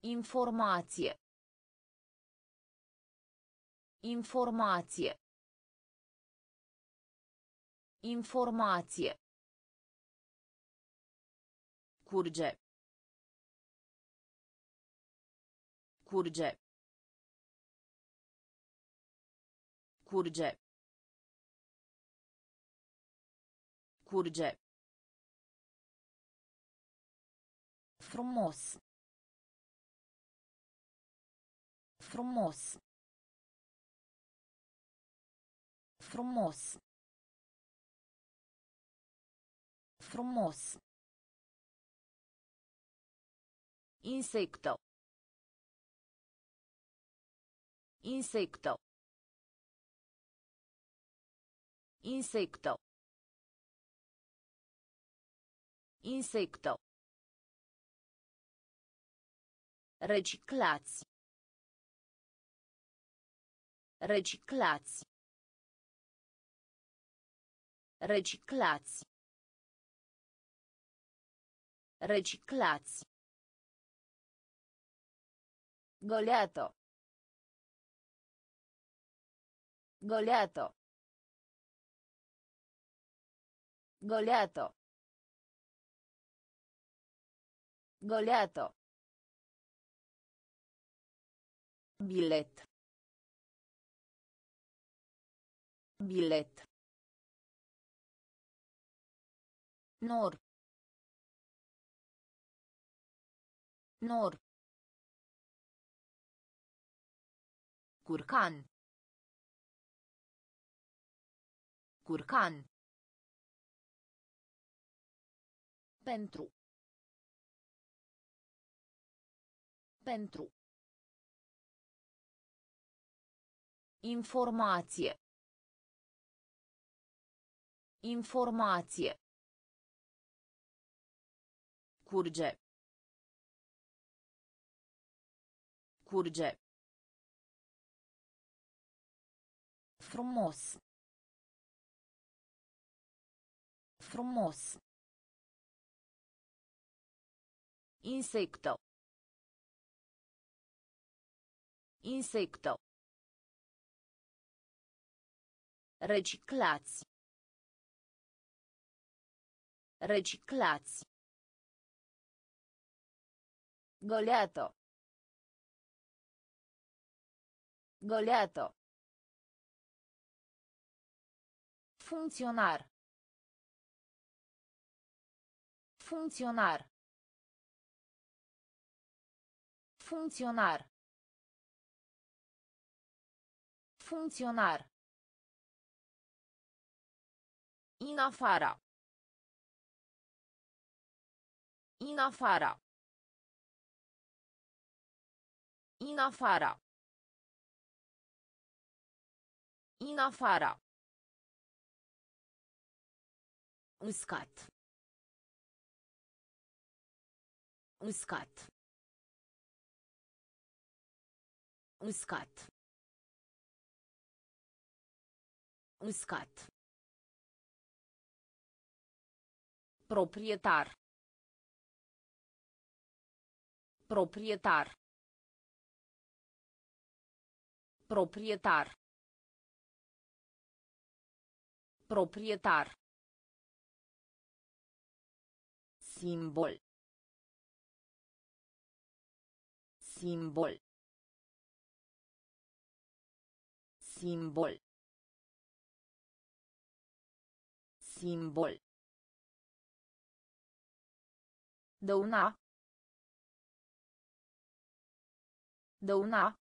Informație. Informație. Informație. Curge. Curge. Curge. Curge. Frumos. Frumos. Frumos. Frumos. Insecto. Insecto. Insecto. Insecto. Reciclați. Reciclați. Reciclați. Reciclați. Goleato. Goleato. Goleato. Goleato. Bilet. Bilet. Nor. Nor. Curcan. Curcan. Pentru. Pentru. Informație. Informație. Curge. Curge. Frumos. Frumos. Insecto. Insecto. Reciclați. Reciclați. Goleato. Goleato. Funcționar. Funcționar. Funcționar. Funcționar. In afara. In afara. In afara. In afara. Uscat. Uscat. Uscat. Uscat. Proprietar. Proprietar. Proprietar. Proprietar. Simbol. Simbol. Simbol. Simbol. Dăuna. Dăuna.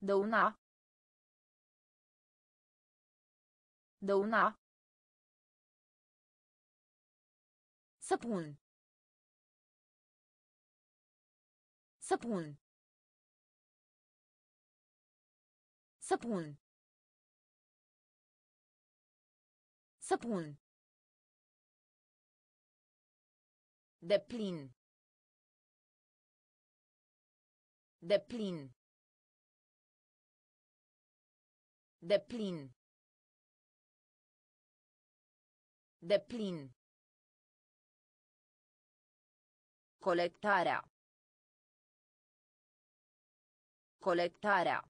Dăuna. Dăuna. Săpun. Săpun. Săpun. Săpun. De plin. De plin. De plin. De plin. Colectarea. Colectarea.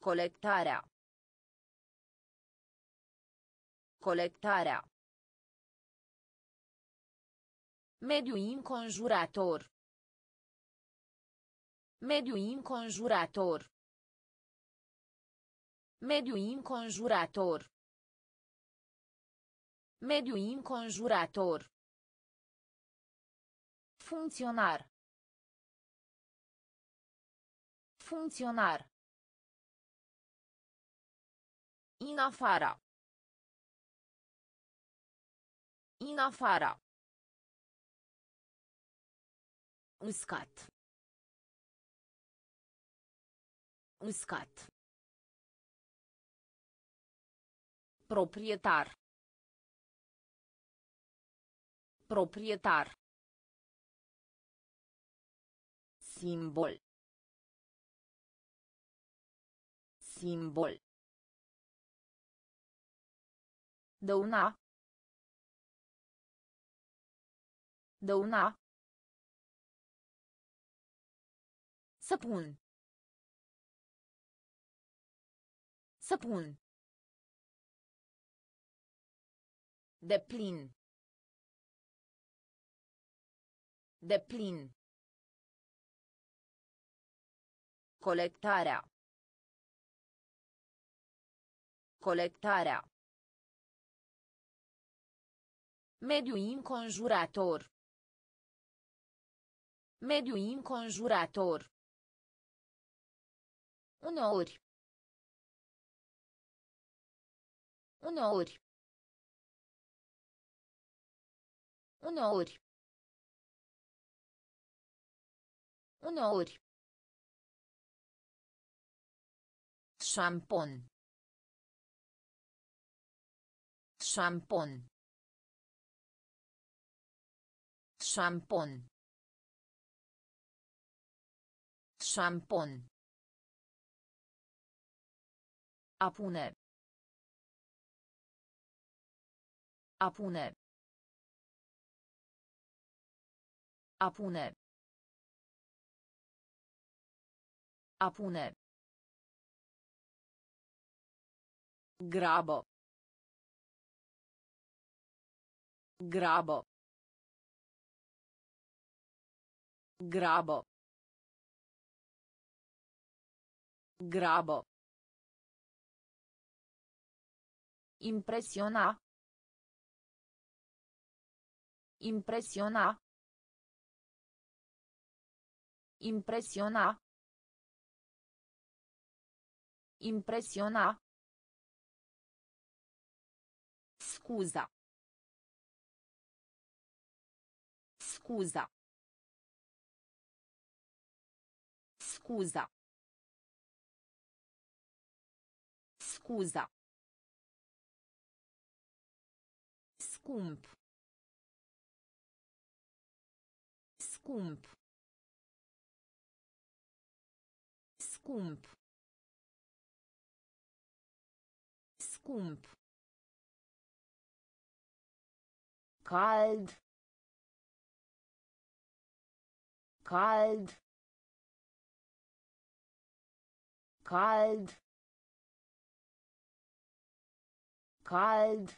Colectarea. Colectarea. Mediu înconjurător. Mediu înconjurător. Mediu înconjurător. Mediu înconjurător. Funcționar. Funcționar. In afara. In afara. Uscat. Uscat. Proprietar. Proprietar. Simbol. Simbol. Dăuna. Dăuna. Săpun. Săpun. De plin. De plin. Colectarea. Colectarea. Mediu înconjurător. Mediu înconjurător. Uneori. Uneori. Uneori. Uneori. Șampon. Șampon. Șampon. Șampon. A pune. A pune. A pune. A pune. Impresiona. Impresiona. Impresiona. Impressiona. Scusa. Scusa. Scusa. Scusa. Scump. Scump. Scump. Scump. Cald. Cald. Cald. Kalt.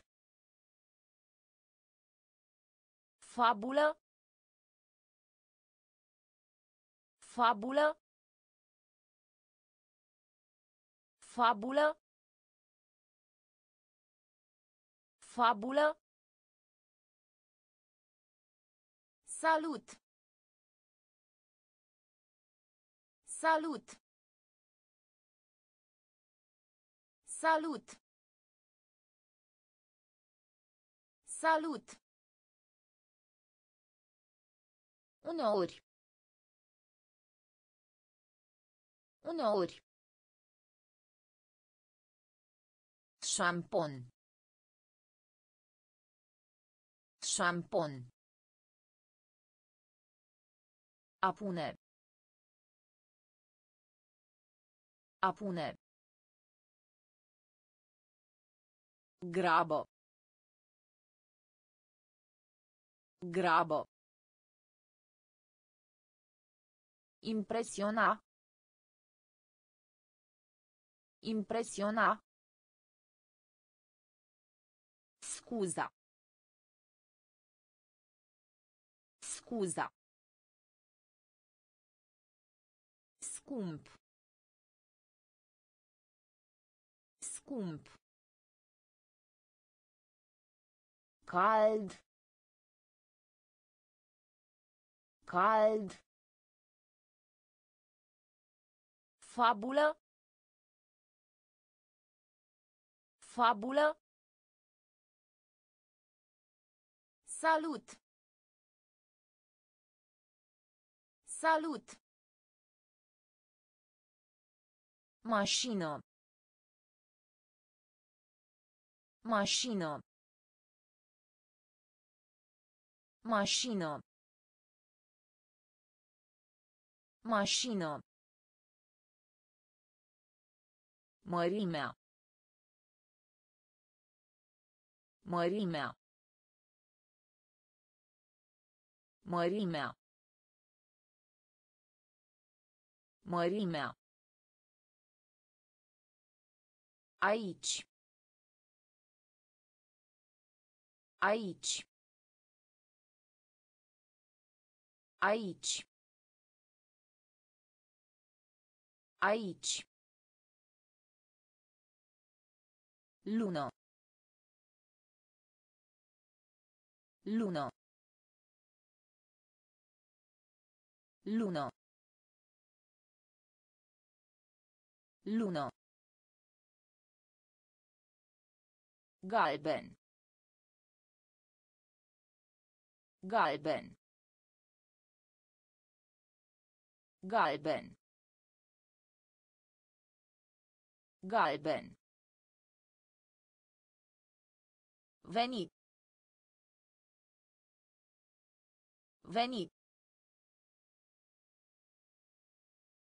Fabulă. Fabulă. Fabulă. Fabulă. Salut. Salut. Salut. Salut. Uneori. Uneori. Șampon. Șampon. A pune. A pune. Impressiona. Impressiona. Scusa. Scusa. Scump. Scump. Cald. Cald. Fabulă. Fabulă. Salut. Salut. Mașină. Mașină. Mașină. Mașină. Mărimea. Mărimea. Mărimea. Mărimea. Aici. Aici. Aici. Aici. Lună. Lună. Lună. Lună. Galben. Galben. Galben. Galben. Venit. Venit.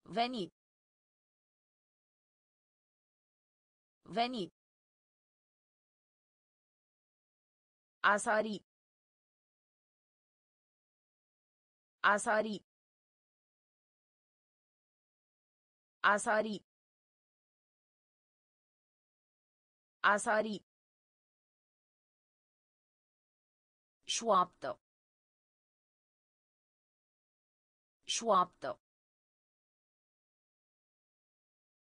Venit. Venit. Asari. Asari. Asari. Asari. Șoaptă. Șoaptă.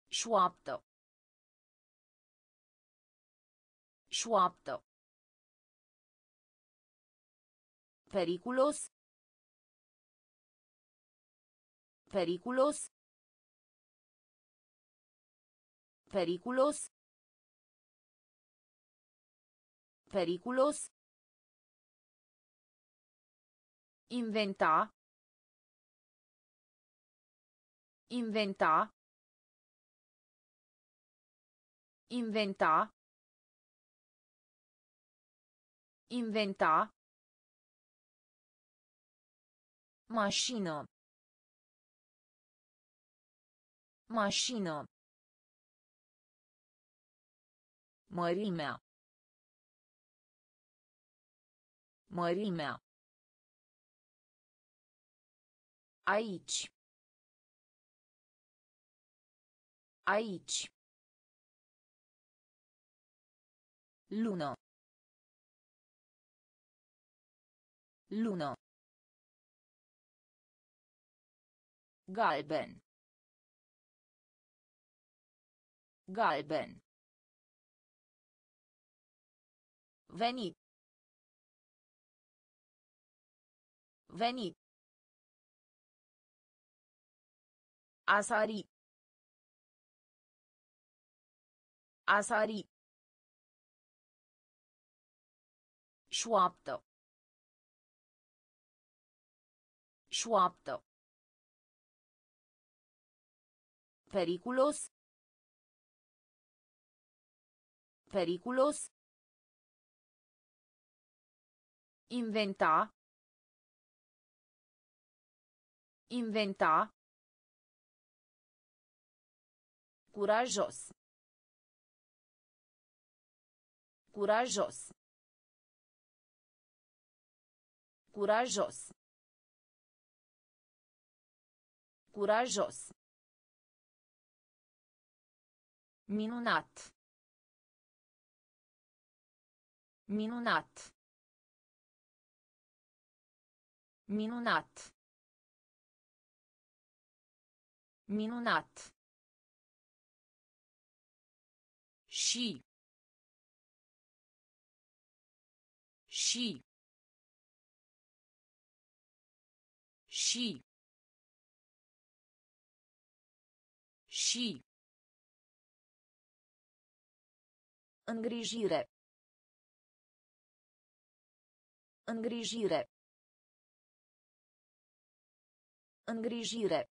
Șoaptă. Șoaptă. Periculos. Periculos. Periculos. Periculos. Inventa. Inventa. Inventa. Inventa. Mașină. Mașină. Mărimea. Mărimea. Aici. Aici. Lună. Lună. Galben. Galben. Venit. Venit. Asari. Asari. Șoaptă. Șoaptă. Periculos. Periculos. Inventa. Inventa. Curajos. Curajos. Curajos. Curajos. Minunat. Minunat. Minunat. Minunat. Și. Și. Și. Și. Îngrijire. Îngrijire. Îngrijire.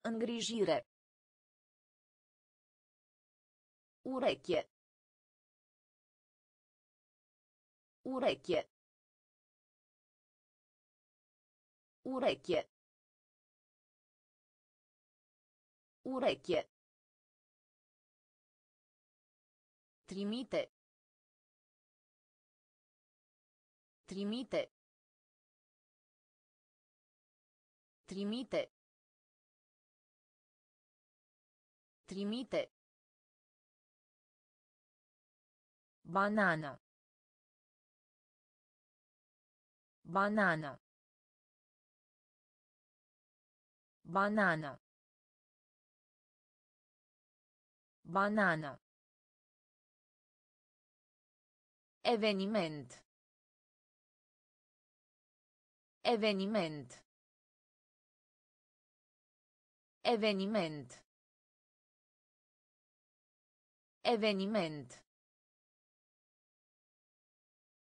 Îngrijire. Ureche. Ureche. Ureche. Ureche. Trimite. Trimite. Trimite. Trimite. Banana. Banana. Banana. Banana. Eveniment. Eveniment. Eveniment. Eveniment.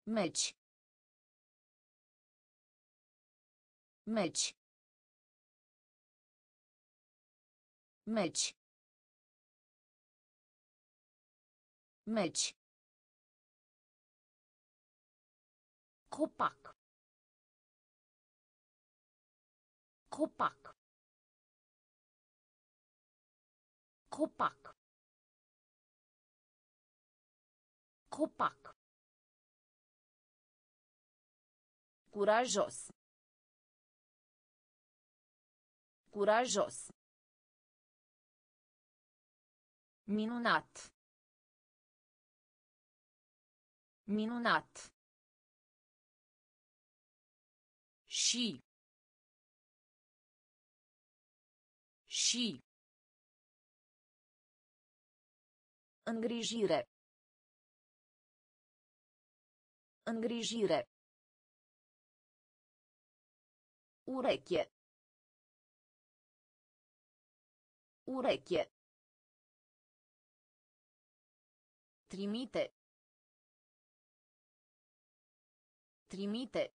myć myć myć myć. Chłopak chłopak chłopak chłopak Curajos. Curajos. Minunat. Minunat. Și. Și. Îngrijire. Îngrijire. Ureche. Ureche. Trimite. Trimite.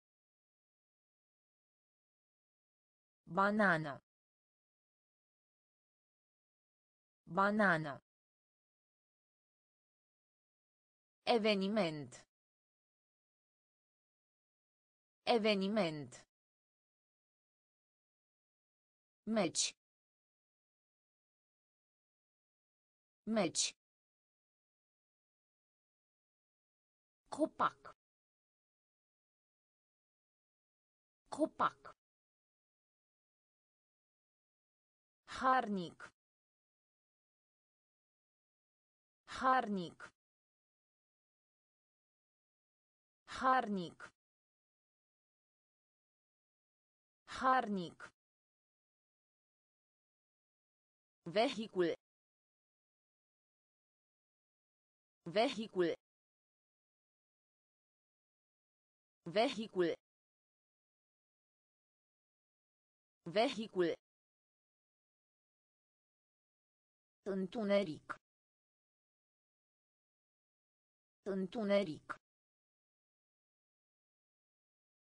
Banana. Banana. Eveniment. Eveniment. մեջ մեջ կոպակ կոպակ Харник. Харник. Харник. Харник. Vehicul. Vehicul. Vehicul. Vehicul. Întuneric. Întuneric.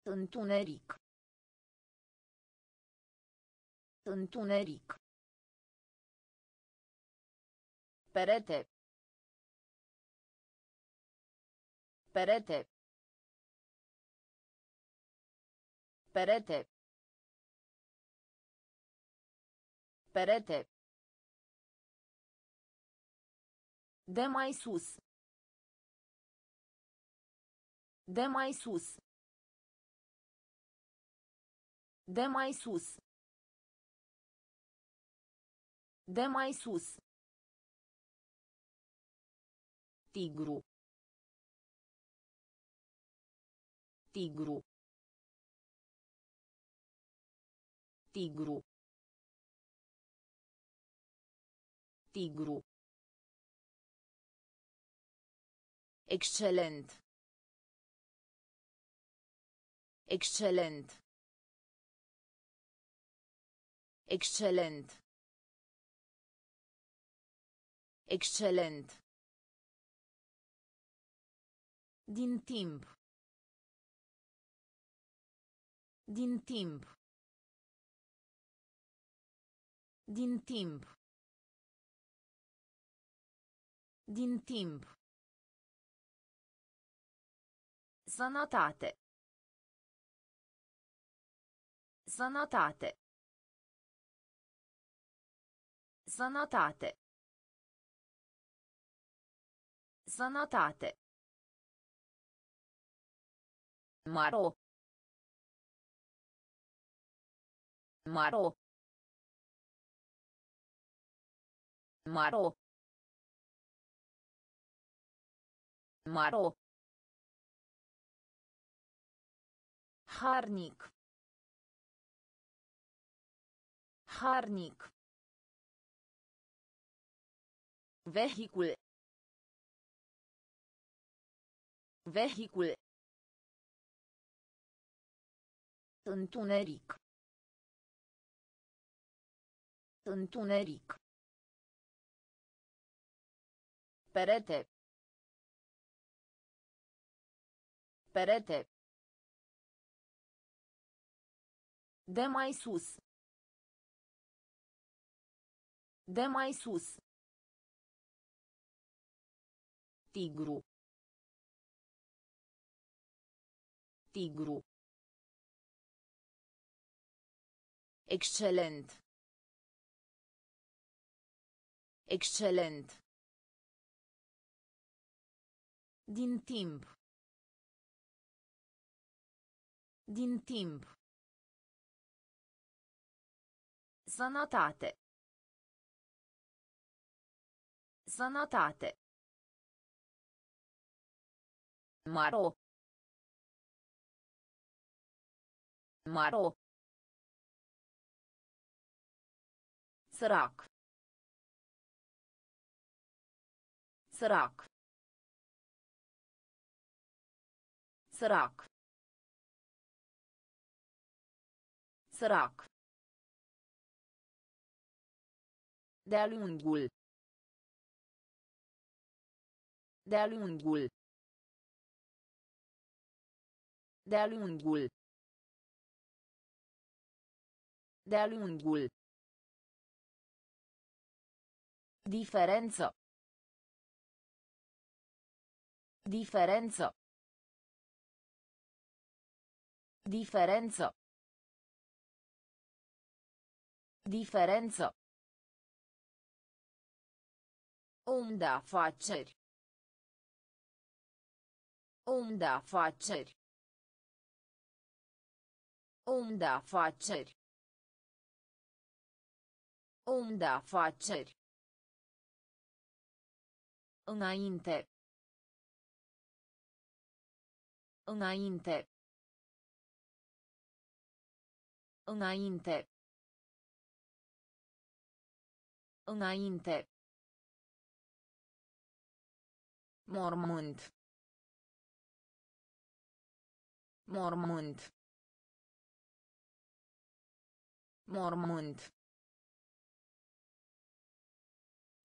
Întuneric. Întuneric. Perete. Perete. Perete. Perete. De mai sus. De mai sus. De mai sus. De mai sus. Tigru. Tigru. Tigru. Tigru. Excelent. Excelent. Excelent. Excelent. Din timp. Din timp. Din timp. Din timp. Sănătate. Sănătate. Sănătate. Sănătate. Maro. Maro. Maro. Maro. Harnic. Harnic. Vehicul. Vehicul. Întuneric. Întuneric. Perete. Perete. De mai sus. De mai sus. Tigru. Tigru. Excelent. Excelent. Din timp. Din timp. Sănătate. Sănătate. Maro. Maro. Sărac. Sărac. Sărac. Sărac. De-a lungul. De-a lungul. De-a lungul. De-a lungul. Diferență. Diferență. Diferență. Diferență. Om de afaceri. Om de afaceri. Om de afaceri. Om de afaceri. Înainte. Înainte. Înainte. Înainte. Mormânt. Mormânt. Mormânt.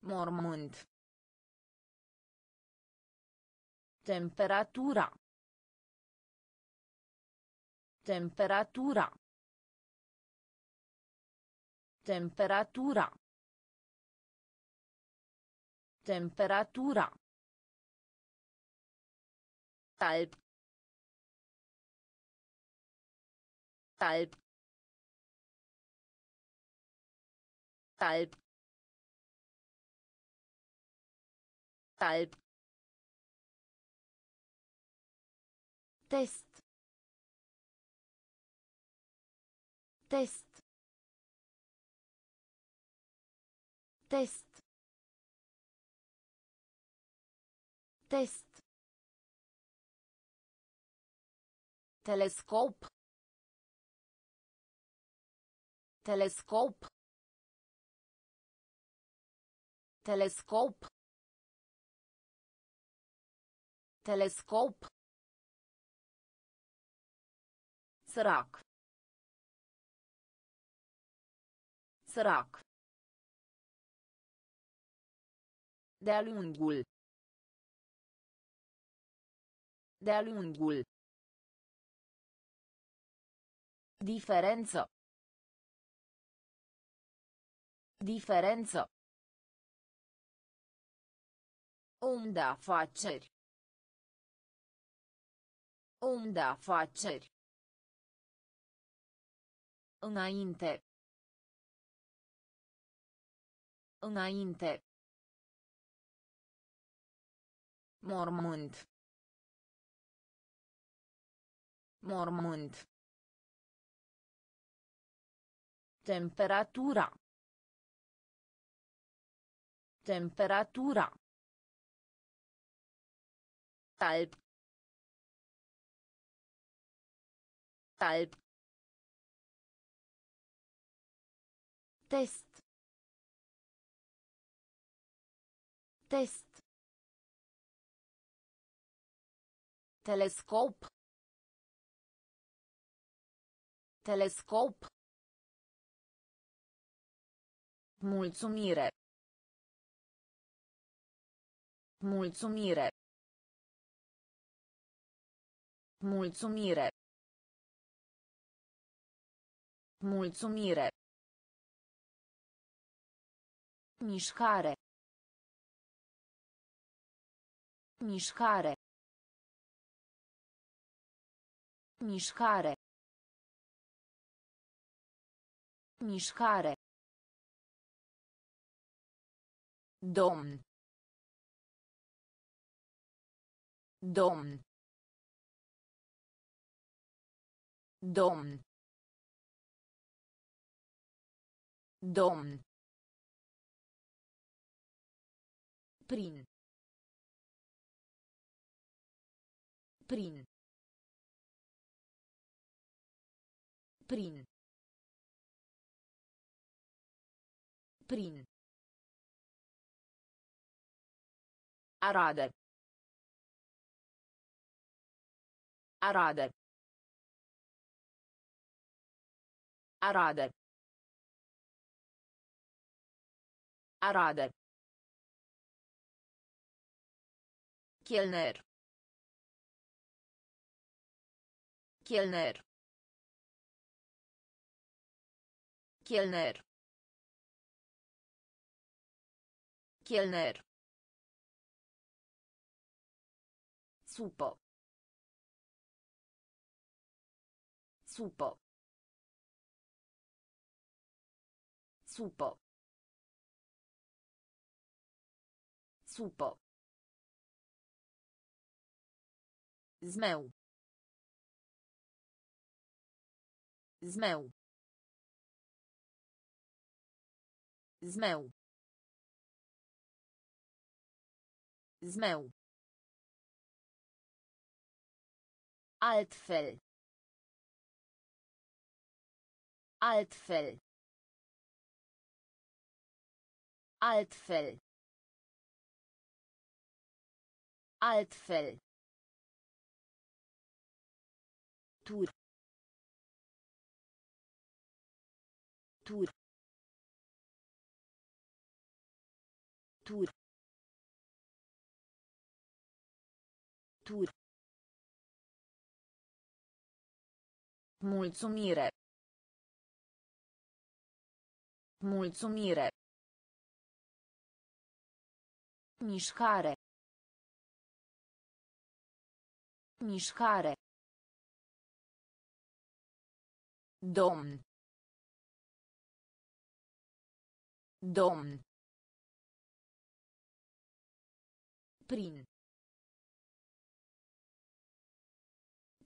Mormânt. Temperatura. Temperatura. Temperatura. Temperatura. Alb. Alb. Alb. Alb. Test. Test. Test. Test. Telescop. Telescop. Telescop. Telescop. Sărac. Sărac. De-a lungul. De-a lungul. Diferență. Diferență. Om de afaceri. Om de afaceri. Înainte. Înainte. Mormânt. Mormânt. Temperatura. Temperatura. Alb. Alb. Test. Test. Telescop. Telescop. Mulțumire. Mulțumire. Mulțumire. Mulțumire. Mișcare. Mișcare. Mișcare. Mișcare. Domn. Domn. Domn. Domn. Prin. Prin. Prin. Prin. Arade. Arade. Arade. Arade. Chelner. Chelner. Chelner. Chelner. Supo. Supo. Supo. Supo. Zmył. Zmył. Zmył. Zmył. Altfel. Altfel. Altfel. Altfel. Tur. Tur. Tur. Tur. Mulțumire. Mulțumire. Mișcare. Mișcare. Domn. Domn. Prin.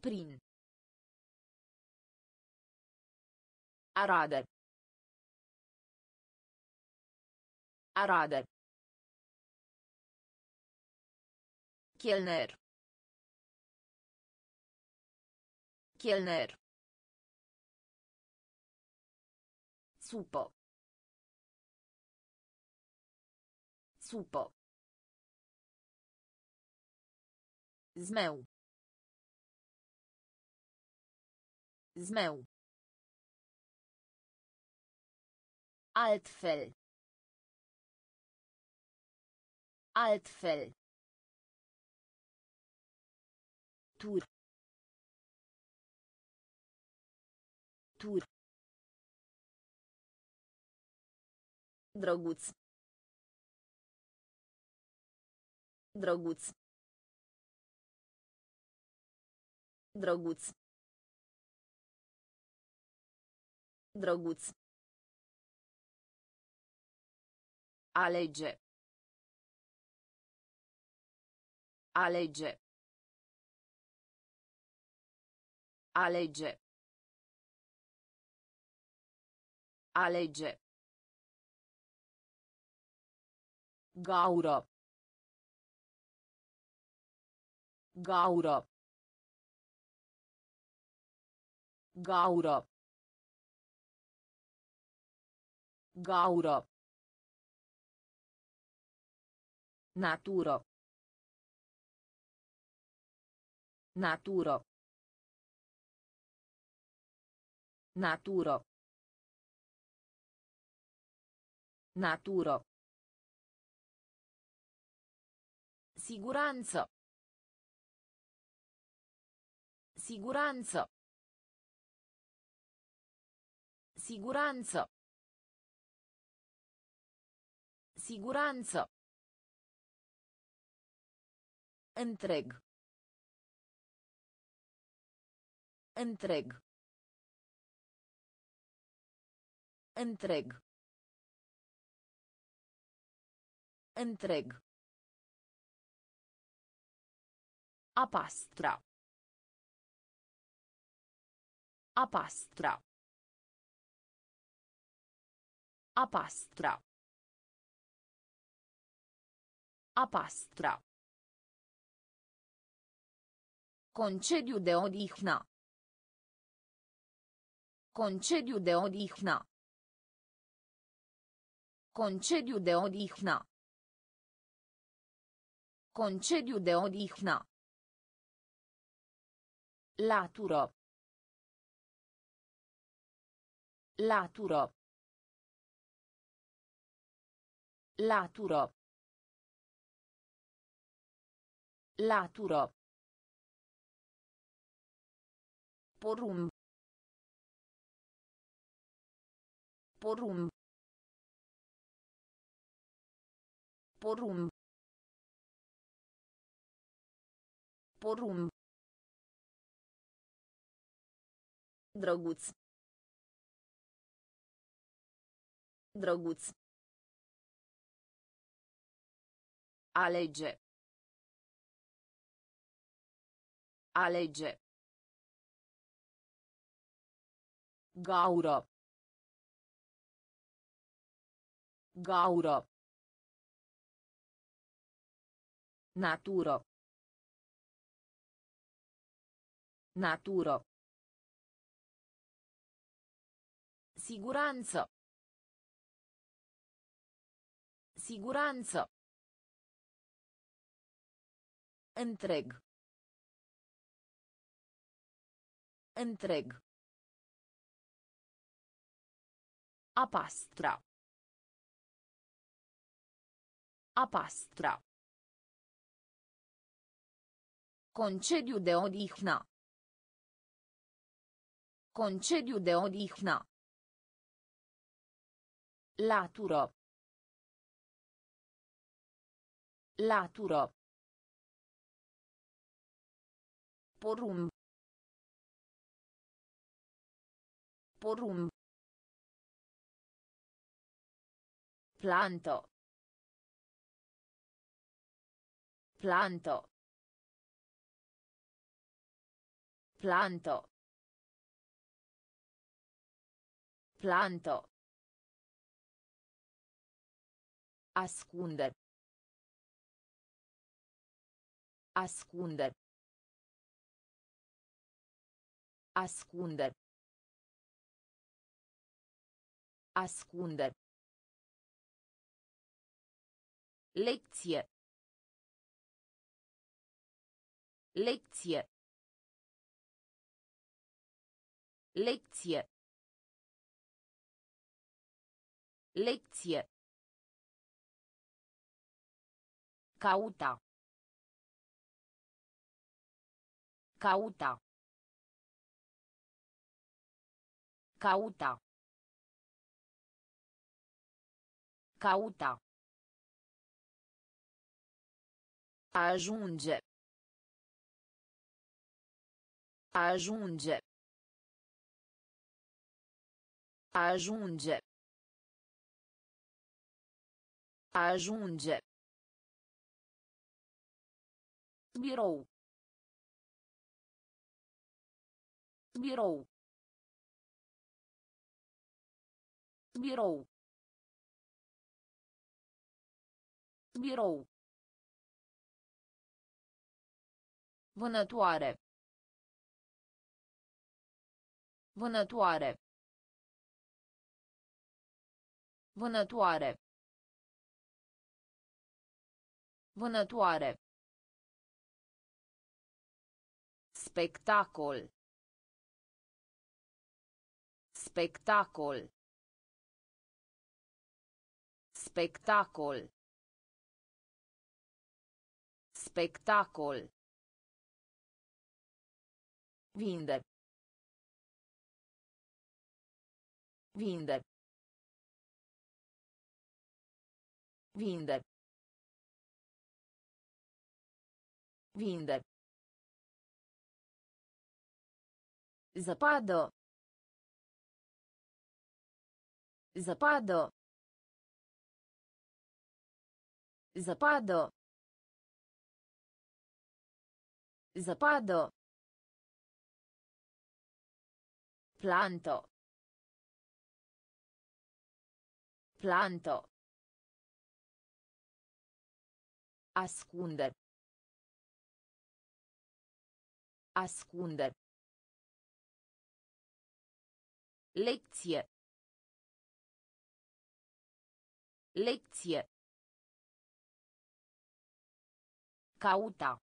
Prin. Arade. Arade. Chelner. Chelner. Supo. Supo. Zmęł. Zmęł. Altfel. Altfel. Tur. Tur. Drăguț. Drăguț. Drăguț. Drăguț. Alege. Alege. Alege. Alege. Gaură. Gaură. Gaură. Gaură. Natură. Natură. Natură. Natură. Siguranță. Siguranță. Siguranță. Siguranță. Întreg. Întreg. Întreg. Întreg. A pastra. A pastra. A pastra. A pastra. Concediu de odihnă. Concediu de odihnă. Concediu de odihnă. Concediu de odihnă. Laturo. Laturo. Laturo. Laturo. Porumb. Porumb. Porumb. Porumb. Drăguț. Drăguț. Alege. Alege. Gaură. Gaură. Natură. Natură. Siguranță. Siguranță. Întreg. Întreg. A pastra. A pastra. Concediu de odihnă. Concediu de odihnă. Latură. Latură. Porumb. Porumb. Planto. Planto. Planto. Planto. Ascunde. Ascunde. Ascunde. Ascunde. Lecție. Lecție. Lecție. Lecție. Cauta. Cauta. Cauta. Cauta. Ajunge. Ajunge. Ajunge. Ajunge. Birou. Birou. Birou. Birou. Vânătoare. Vânătoare. Vânătoare. Vânătoare. Spectacol. Spectacol. Spectacol. Spectacol. Vinde. Vinde. Vinde. Vinde. Zăpadă. Zăpadă. Zăpadă. Zăpadă. Planto. Planto. Ascunde. Ascunde. Lecție. Lecție. Cauta.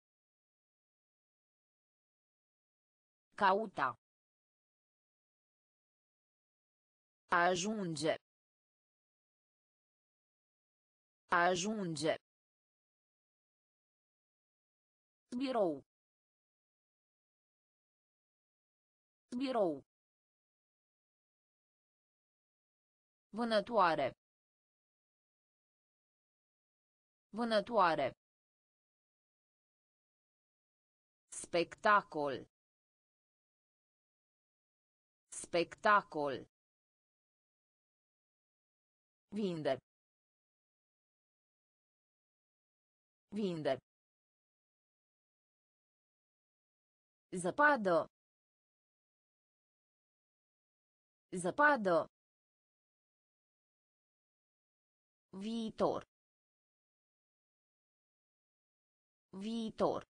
Cauta. Ajunge. Ajunge. Birou. Birou. Vânătoare. Vânătoare. Spectacol. Spectacol. Vinde. Vinde. Zăpadă. Zăpadă. Viitor. Viitor.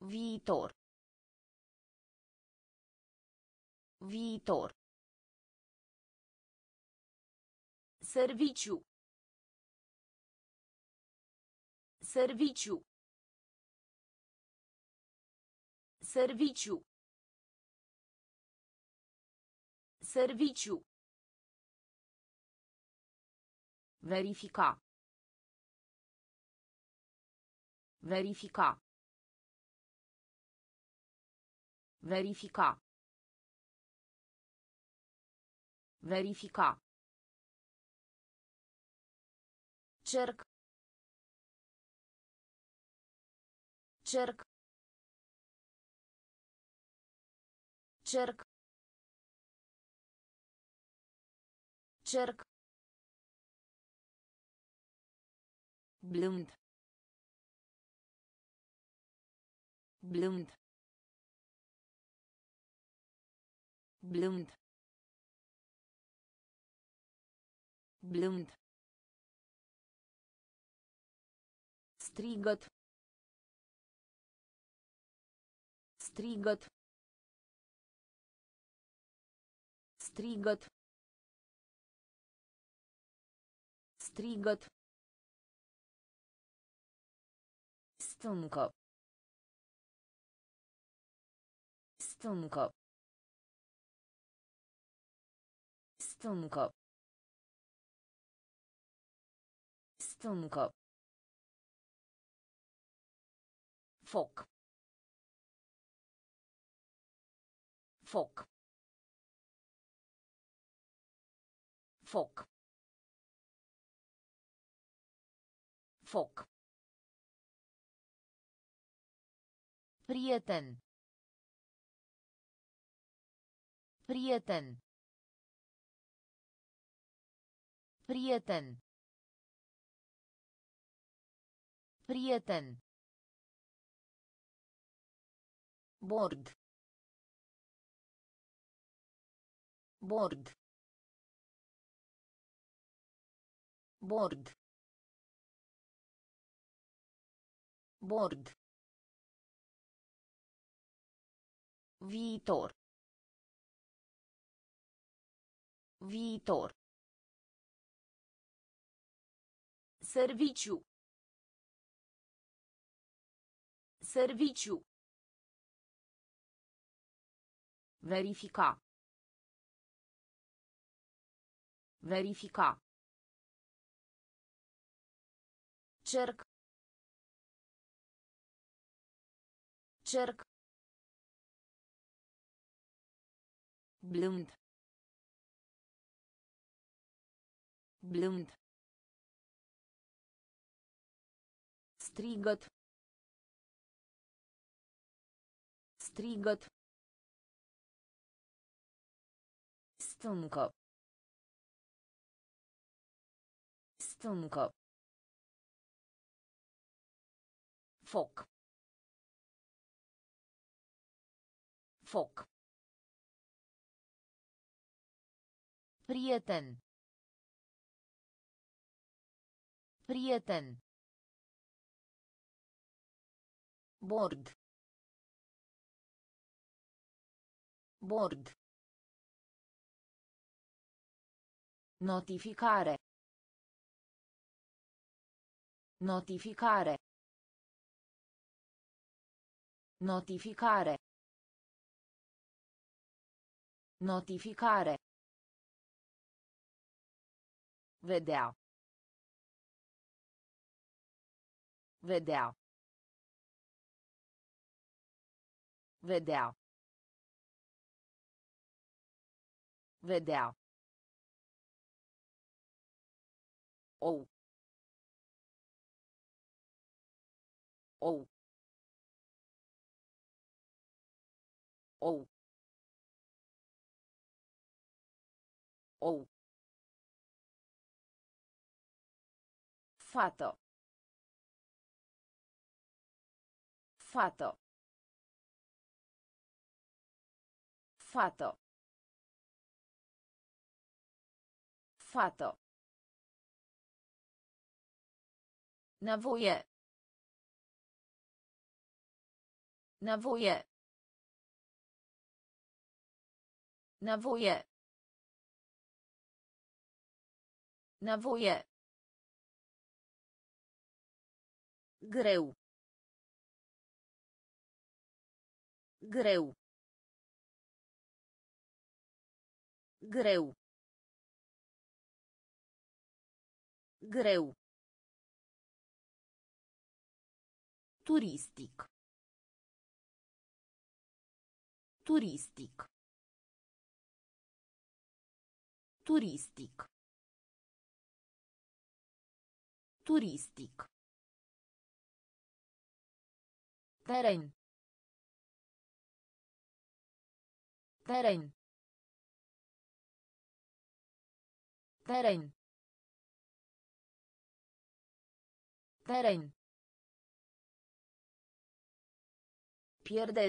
Viitor. Viitor. Serviciu. Serviciu. Serviciu. Serviciu. Verifica. Verifica. Verifica. Verifica. Cerc. Cerc. Cerc. Cerc. Blând blând blând blând strigăt strigăt strigăt strigăt Stâncă. Stâncă. Stâncă. Stâncă. Foc. Foc. Foc. Foc. Prieten. Prieten. Prieten. Prieten. Bord. Bord. Bord. Bord. Viitor. Viitor. Serviciu. Serviciu. Verifica. Verifica. Cerc. Cerc. Blând Blând. Strigăt. Strigăt. Stâncă. Stâncă. Foc. Foc. Prieten. Prieten. Bord. Bord. Notificare. Notificare. Notificare. Notificare. Vedea. Vedea. Vedea. Vedea. Ou. Ou. Ou. Ou. Fato. Fato. Fato. Fato. Nawoje. Nawoje. Nawoje. Nawoje. Greu. Greu. Greu. Greu. Turistic. Turistic. Turistic. Turistic. Teren. Teren. Teren. Teren. Pierde.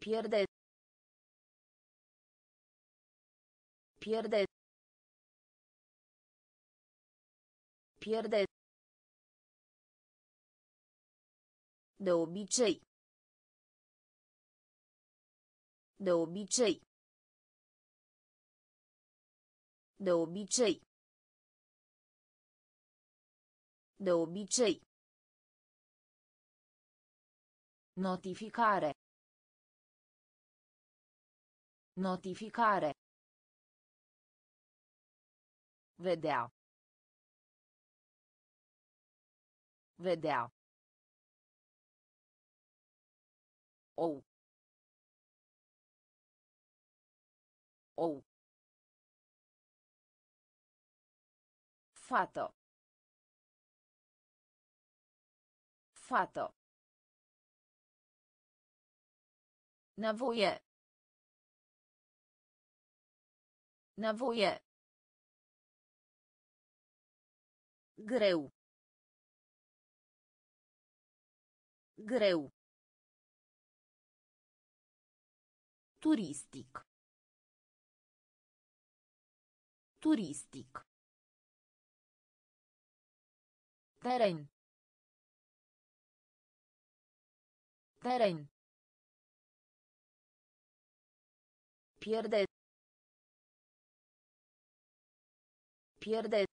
Pierde. Pierde. Pierde. De obicei. De obicei. De obicei. De obicei. Notificare. Notificare. Vedea. Vedea. Ou. Ou. Fato. Fato. Nawoje. Nawoje. Greu. Greu. Turistic. Turistic. Teren. Teren. Pierde. Pierde.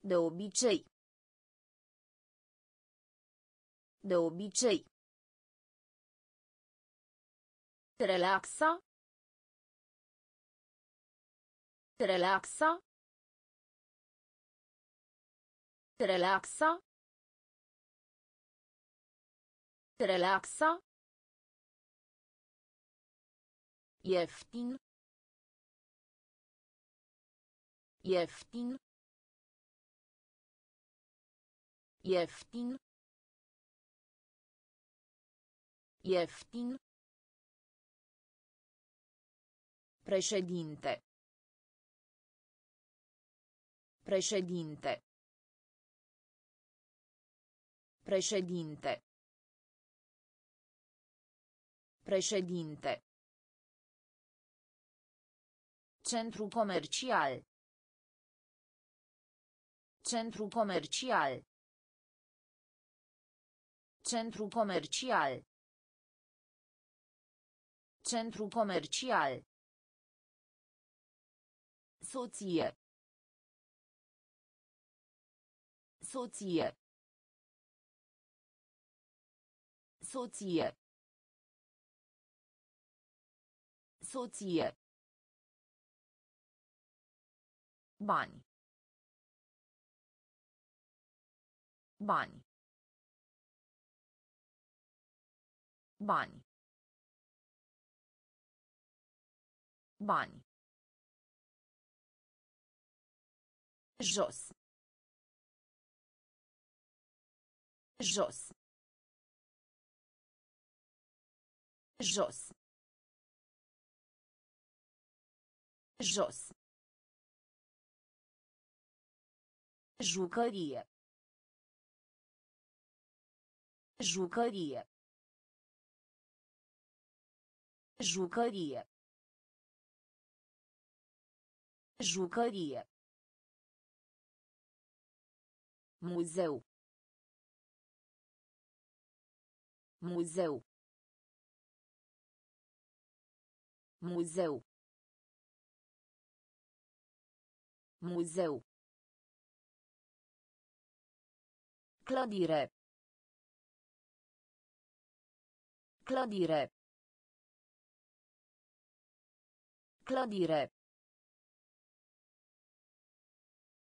De obicei. De obicei. Relaxa. Relaxa. Relaxa. Relaxa. Ieftin. Ieftin. Ieftin. Ieftin. Președinte. Președinte. Președinte. Președinte. Centru comercial. Centru comercial. Centru comercial. Centru comercial. Soție. Soție. Soție. Soție. Bani. Bani. Bani. Bani. Jos. Jos. Jos. Jos. Jucărie. Jucărie. Jucărie. Jucărie. Muzeu. Muzeu. Muzeu. Muzeu. Clădire. Clădire. Clădire.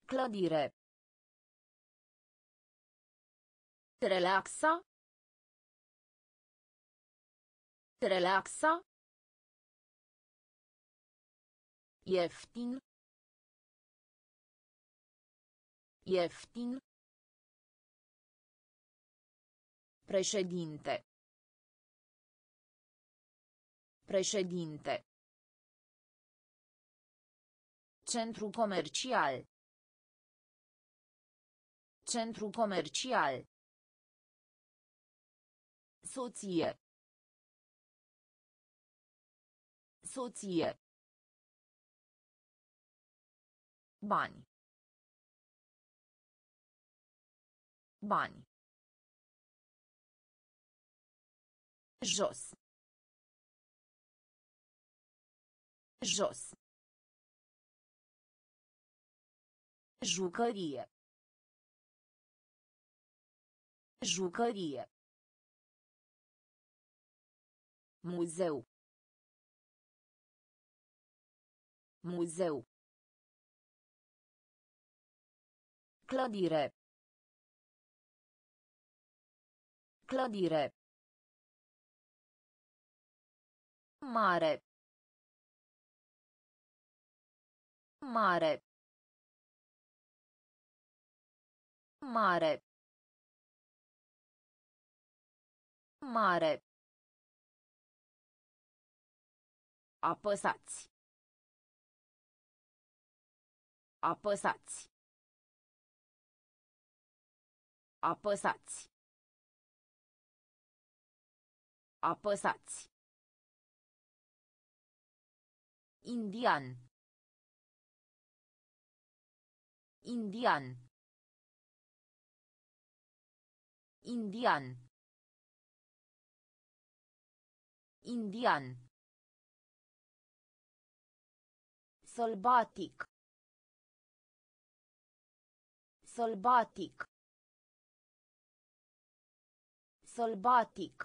Clădire. Relaxa. Relaxa. Ieftin. Ieftin. Președinte. Președinte. Centru comercial. Centru comercial. Soție. Soție. Bani. Bani. Jos. Jos. Jucărie. Jucărie. Muzeu. Muzeu. Clădire. Clădire. Mare. Mare. Mare. Mare. Apăsați. Apăsați. Apăsați. Apăsați. Indian. Indian. Indian. Indian. Sălbatic. Sălbatic. Sălbatic.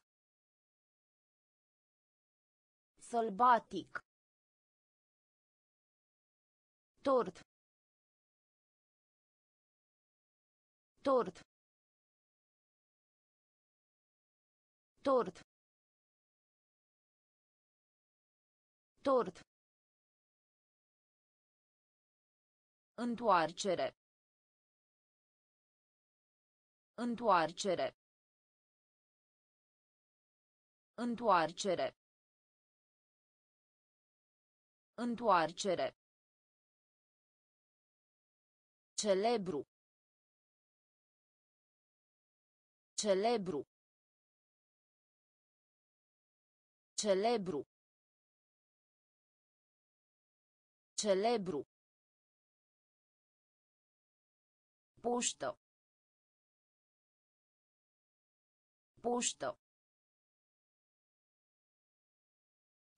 Sălbatic. Tort. Tort. Tort. Tort. Întoarcere. Întoarcere. Întoarcere. Întoarcere. Celebru. Celebru. Celebru. Celebru. Poștă. Poștă.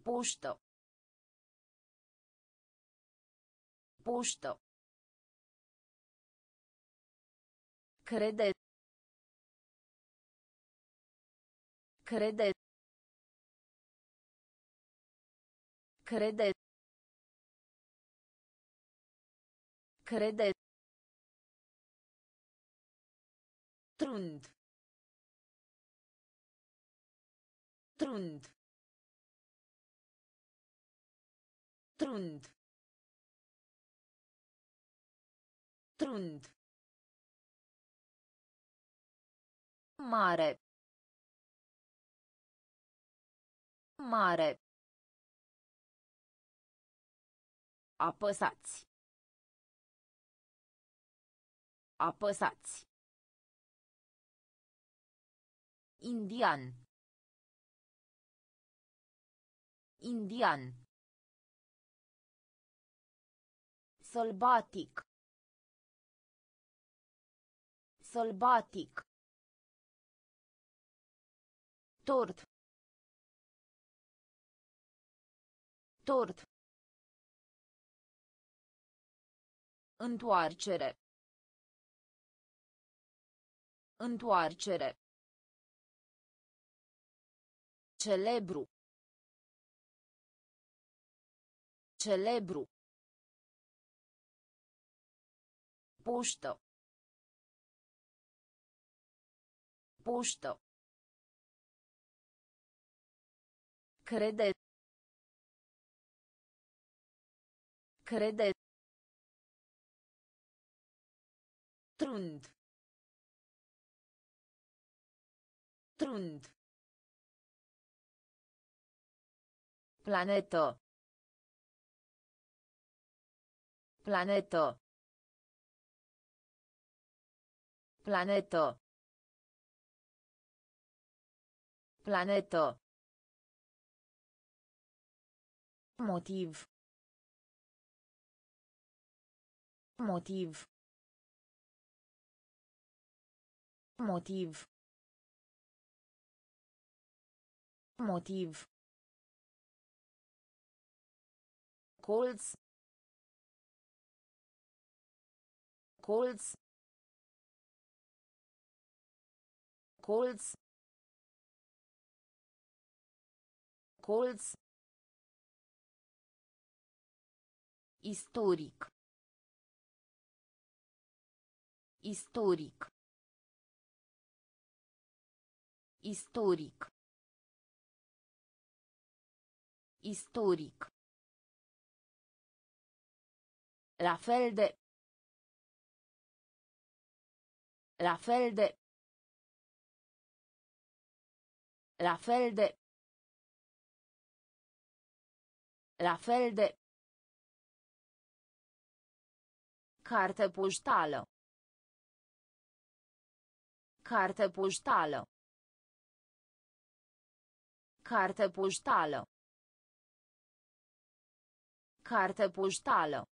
Poștă. Poștă. Crede. Crede. Crede. Crede. Trund. Trund. Trund. Trund. Mare. Mare. Apăsați. Apăsați. Indian. Indian. Sălbatic. Sălbatic. Tort. Tort. Întoarcere. Întoarcere. Celebru. Celebru. Poștă. Poștă. Crede. Crede. Trund. Trund. Planetă. Planetă. Planetă. Planetă. Motiv. Motiv. Motiv. Motiv. Colț. Colț. Colț. Colț. Istoric. Istoric. Istoric. Istoric. La fel de. La fel de. La fel de. La fel de. Carte poștală. Carte poștală. Carte poștală. Carte poștală.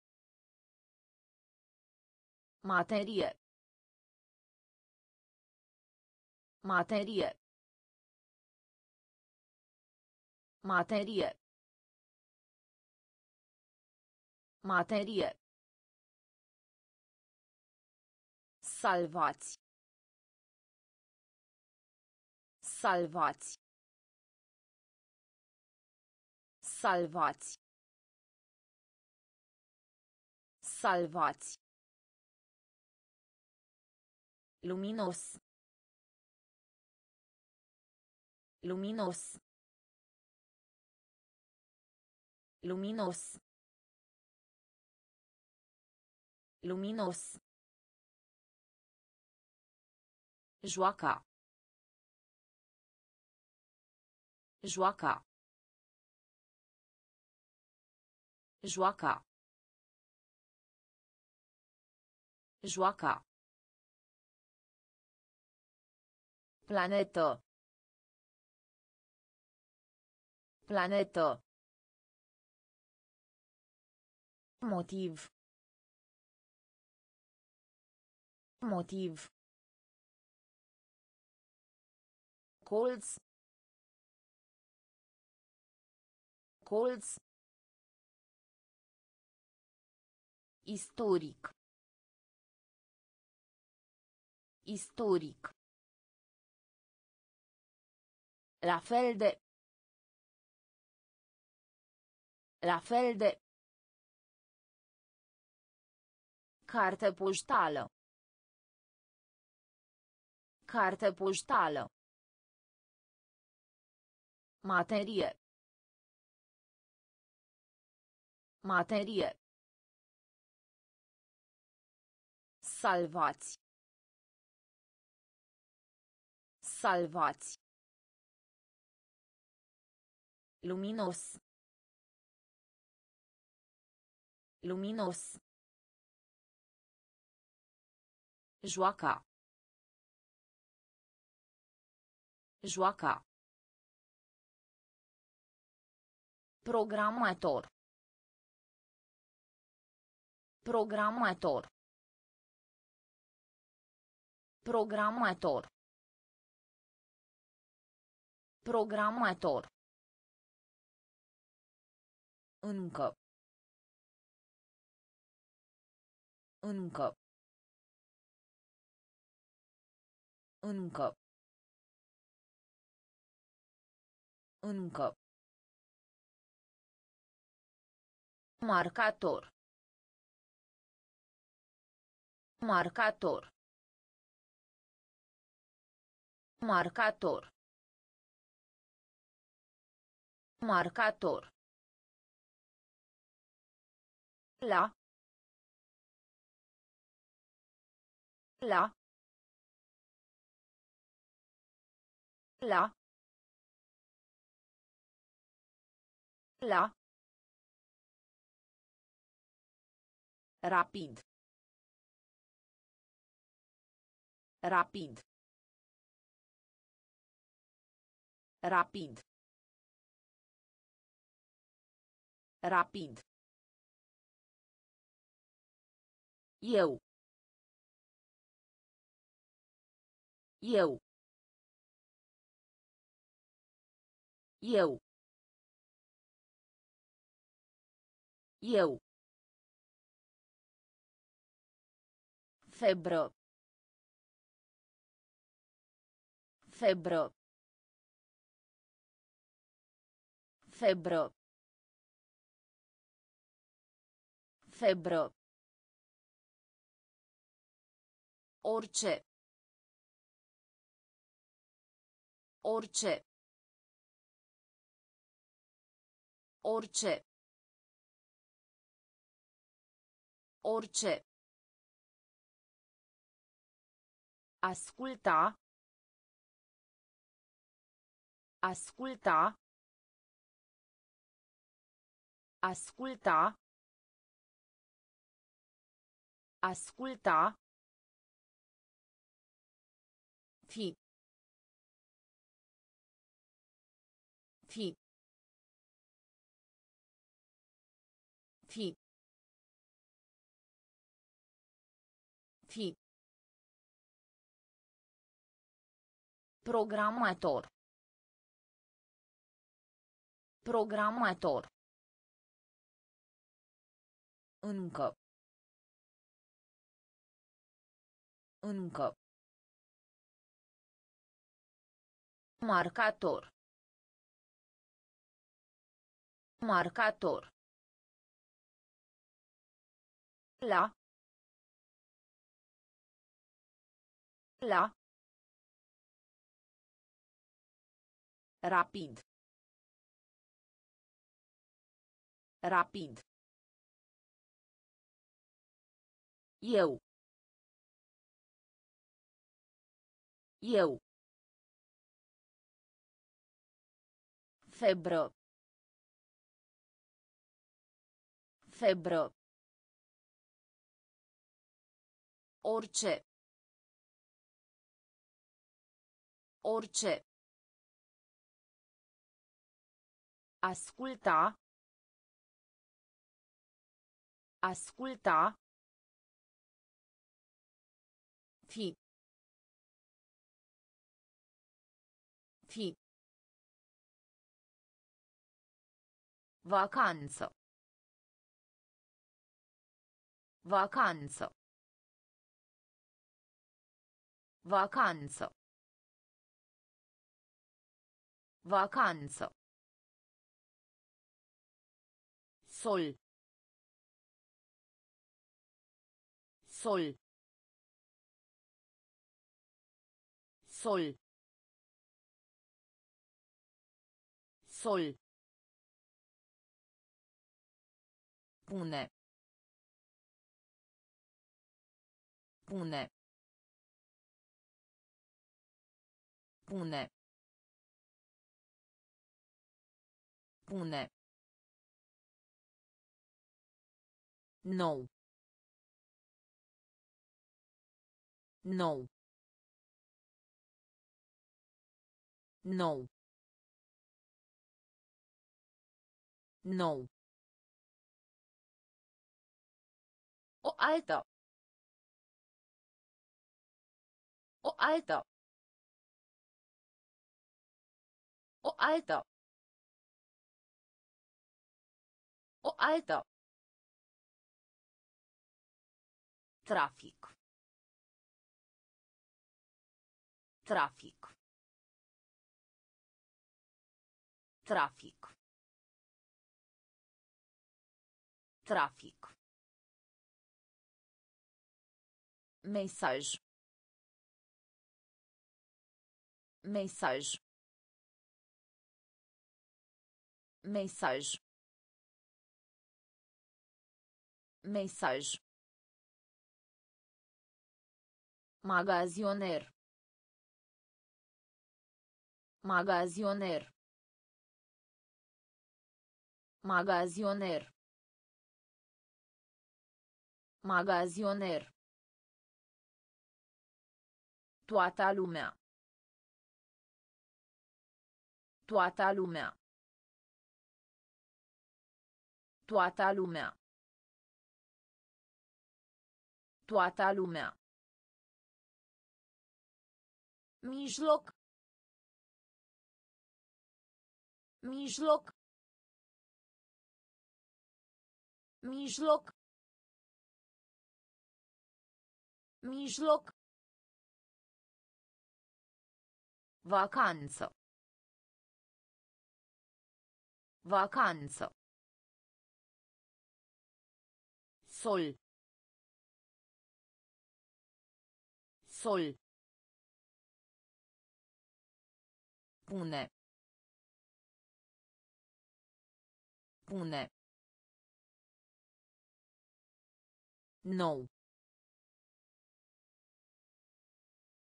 Materie. Materie. Materie. Materie. Salvați. Salvați. Salvați. Salvați. Luminos. Luminos. Luminos. Luminos. Joaca. Joaca. Joaca. Joaca. Planetă. Planetă. Motiv. Motiv. Colț. Colț. Istoric. Istoric. La fel de. La fel de. Carte poștală. Carte poștală. Materie. Materie. Salvați. Salvați. Luminos. Luminos. Joaca. Joaca. Programator. Programator. Programator. Programator. Încă. Încă. Încă. Încă. Marcator. Marcator. Marcator. Marcator. La. La. La. La. Rapid. Rapid. Rapid. Rapid. Eu. Eu. Eu. Eu. Febră. Febră. Febră. Febră. Orice. Orice. Orice. Orice. Asculta. Asculta. Asculta. Asculta. Fi. Fi. Fi. Fi. Programator. Programator. Încă. Încă. Marcator. Marcator. La. La. Rapid. Rapid. Eu. Eu. Febră. Febră. Orice. Orice. Asculta. Asculta. Fi. Fi. Vacanță. Vacanță. Vacanță. Vacanță. Sol. Sol. Sol. Sol. Pune. Pune. Pune. Pune. Nou. Nou. Nou. Nou. おあえたおあえたおあえたおあえた Trafic. Trafic. Trafic. Trafic. mensagem. Mensagem. Mensagem. Mensagem. Magazioner magazioner magazioner magazioner Toată lumea. Toată lumea. Toată lumea. Toată lumea. Mijloc. Mijloc. Mijloc. Mijloc. Vacanță. Vacanță. Sol. Sol. Pune. Pune. Nou.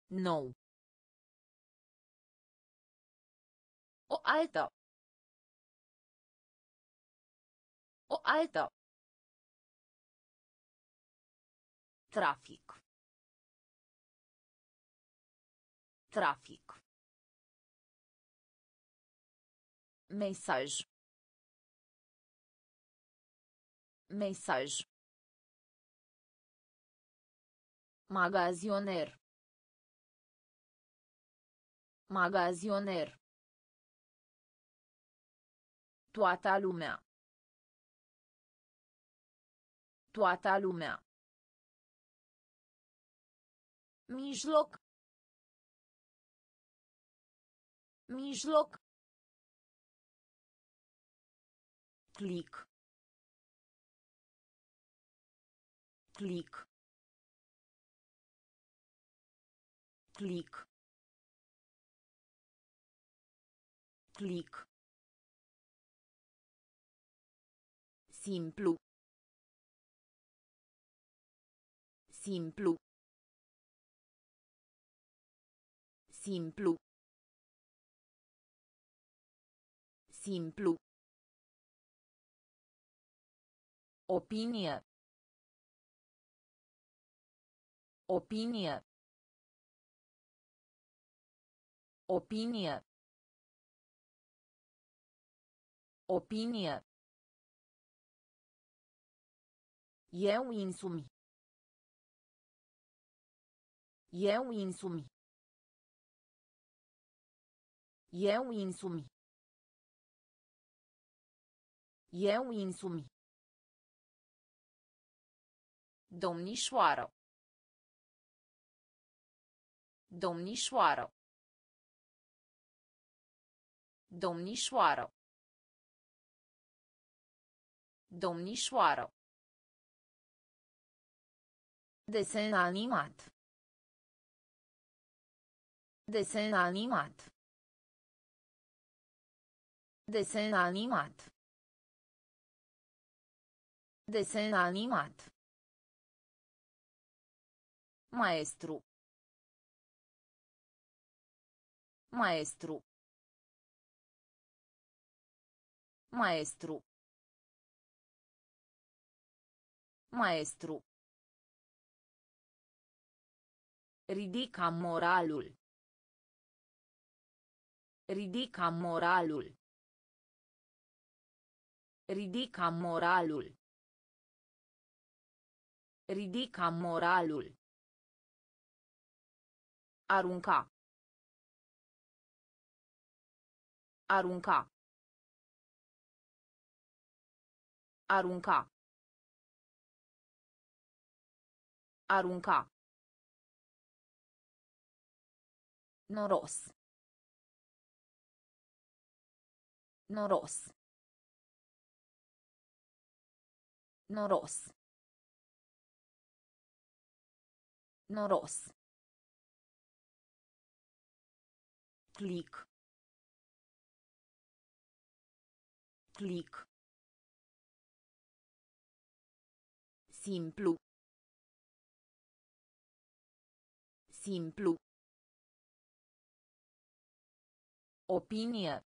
Nou. O alto. O alto. Tráfico. Tráfico. Mensagem. Mensagem. Magazioner. Magazioner. Toată lumea. Toată lumea. Mijloc. Mijloc. Clic. Clic. Clic. Clic. Simplu. Simplu. Simplu. Simplu. Opinie. Opinie. Opinie. Opinie. Eu insumi. Eu insumi. Eu insumi. Eu insumi. Domnișoară. Domnișoară. Domnișoară. Domnișoară. Desen animat. Desen animat. Desen animat. Desen animat. Maestru. Maestru. Maestru. Maestru. Ridica moralul. Ridica moralul. Ridica moralul. Ridica moralul. Arunca. Arunca. Arunca. Arunca. Noros. Noros. Noros. Noros. Clic. Clic. Simplu. Simplu. Opinie.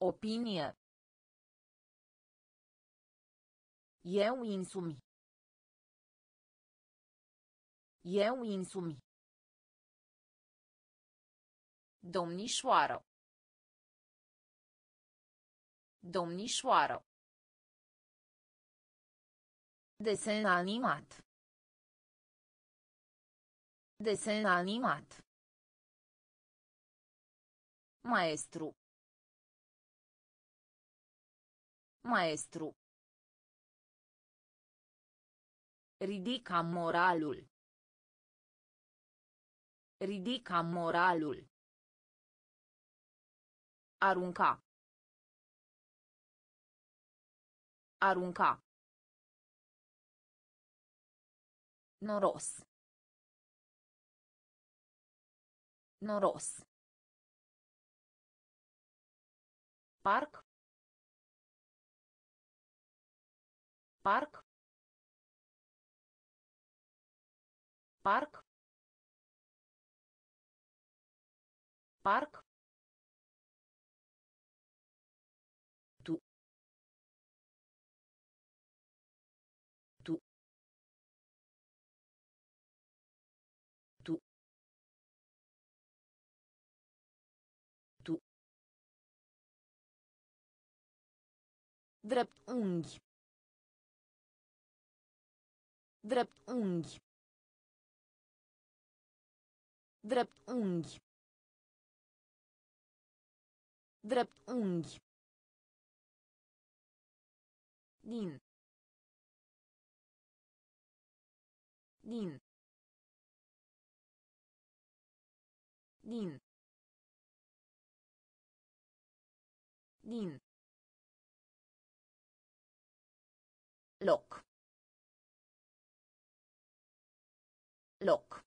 Opinie. Eu insumi. Eu insumi. Domnișoară. Domnișoară. Desen animat. Desen animat. Maestru. Maestru. Ridica moralul. Ridica moralul. Arunca. Arunca. Noros. Noros. Parc. Parc. Parc. Parc. Drept unghi. Drept unghi. Drept unghi. Drept unghi. Din. Din. Din. Din. Loc. Loc.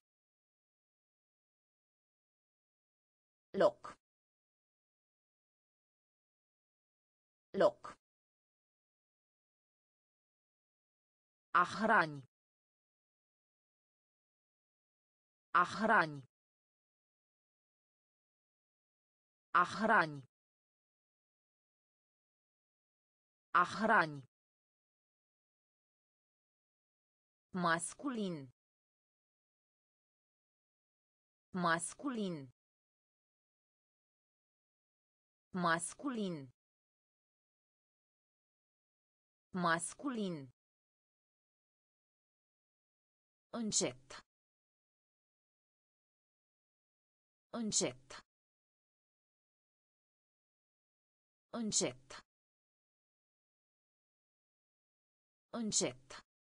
Loc. Loc. A hrani. A hrani. Masculin. Masculin. Masculin. Masculin. Încet. Încet. Încet. Încet.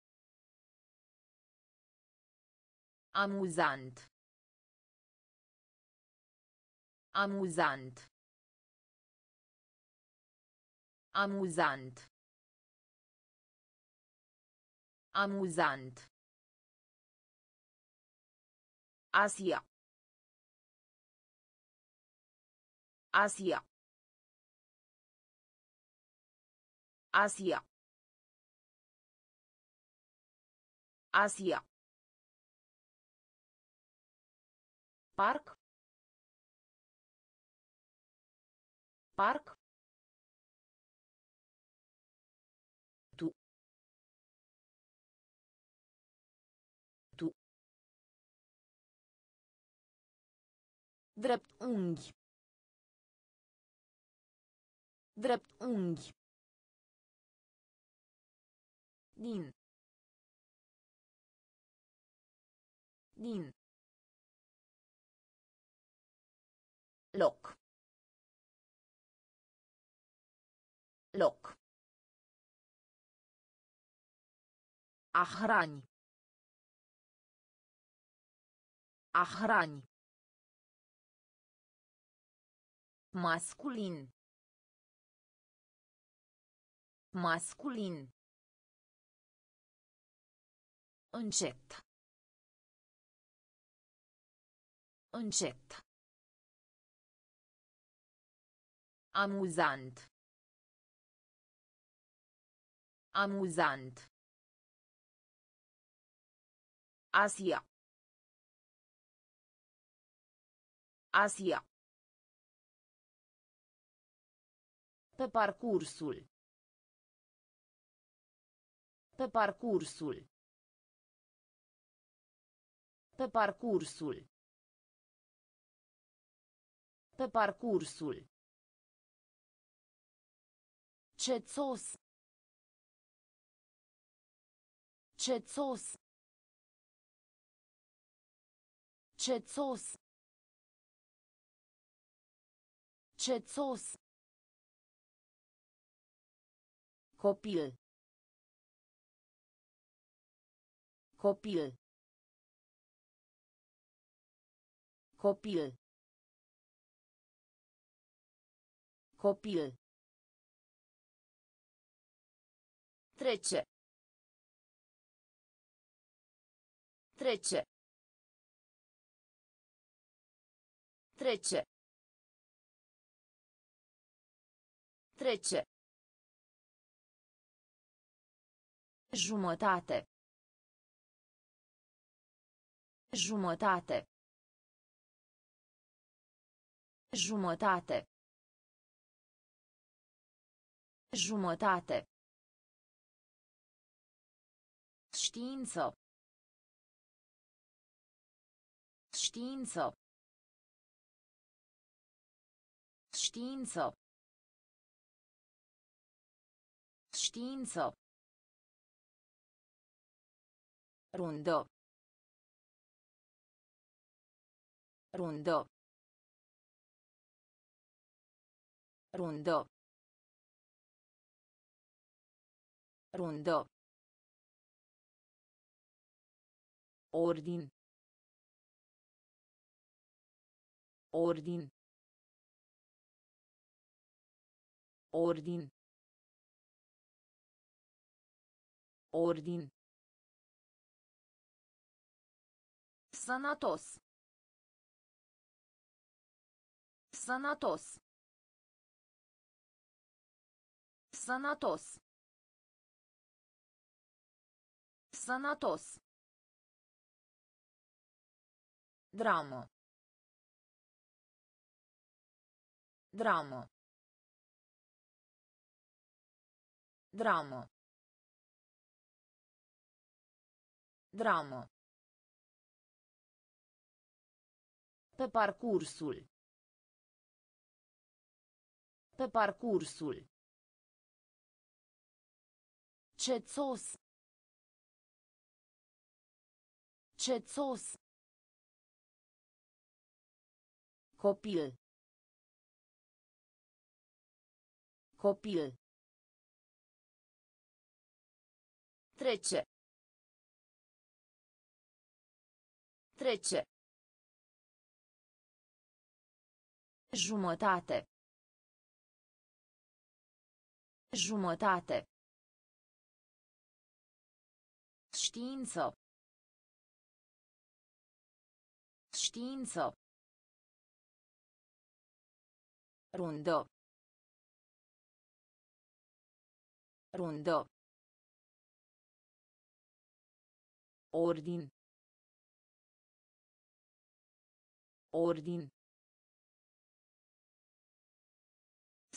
Amuzant. Amuzant. Amuzant. Amuzant. Asia. Asia. Asia. Asia. Parc. Parc. Tu. Tu. Drept unghi. Drept unghi. Din. Din. Loc. Loc. A hrani. A hrani. Masculin. Masculin. Încet. Încet. Amuzant. Amuzant. Asia. Asia. Pe parcursul. Pe parcursul. Pe parcursul. Pe parcursul. Cețos. Cețos. Cețos. Cețos. Copil. Copil. Copil. Copil. Trece. Trece. Trece. Trece. Jumătate. Jumătate. Jumătate. Jumătate. Știință. Știință. Știință. Știință. Rundă. Rundă. Rundă. Rundă. Ordin. Ordin. Ordin. Ordin. Sănătos. Sănătos. Sănătos. Sănătos. Dramă. Dramă. Dramă. Dramă. Pe parcursul. Pe parcursul. Cețos. Cețos. Copil. Copil. Trece. Trece. Jumătate. Jumătate. Știință. Știință. Rundă. Rundă. Ordin. Ordin.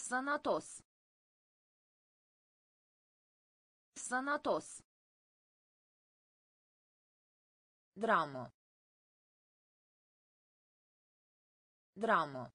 Sănătos. Sănătos. Dramă. Dramă.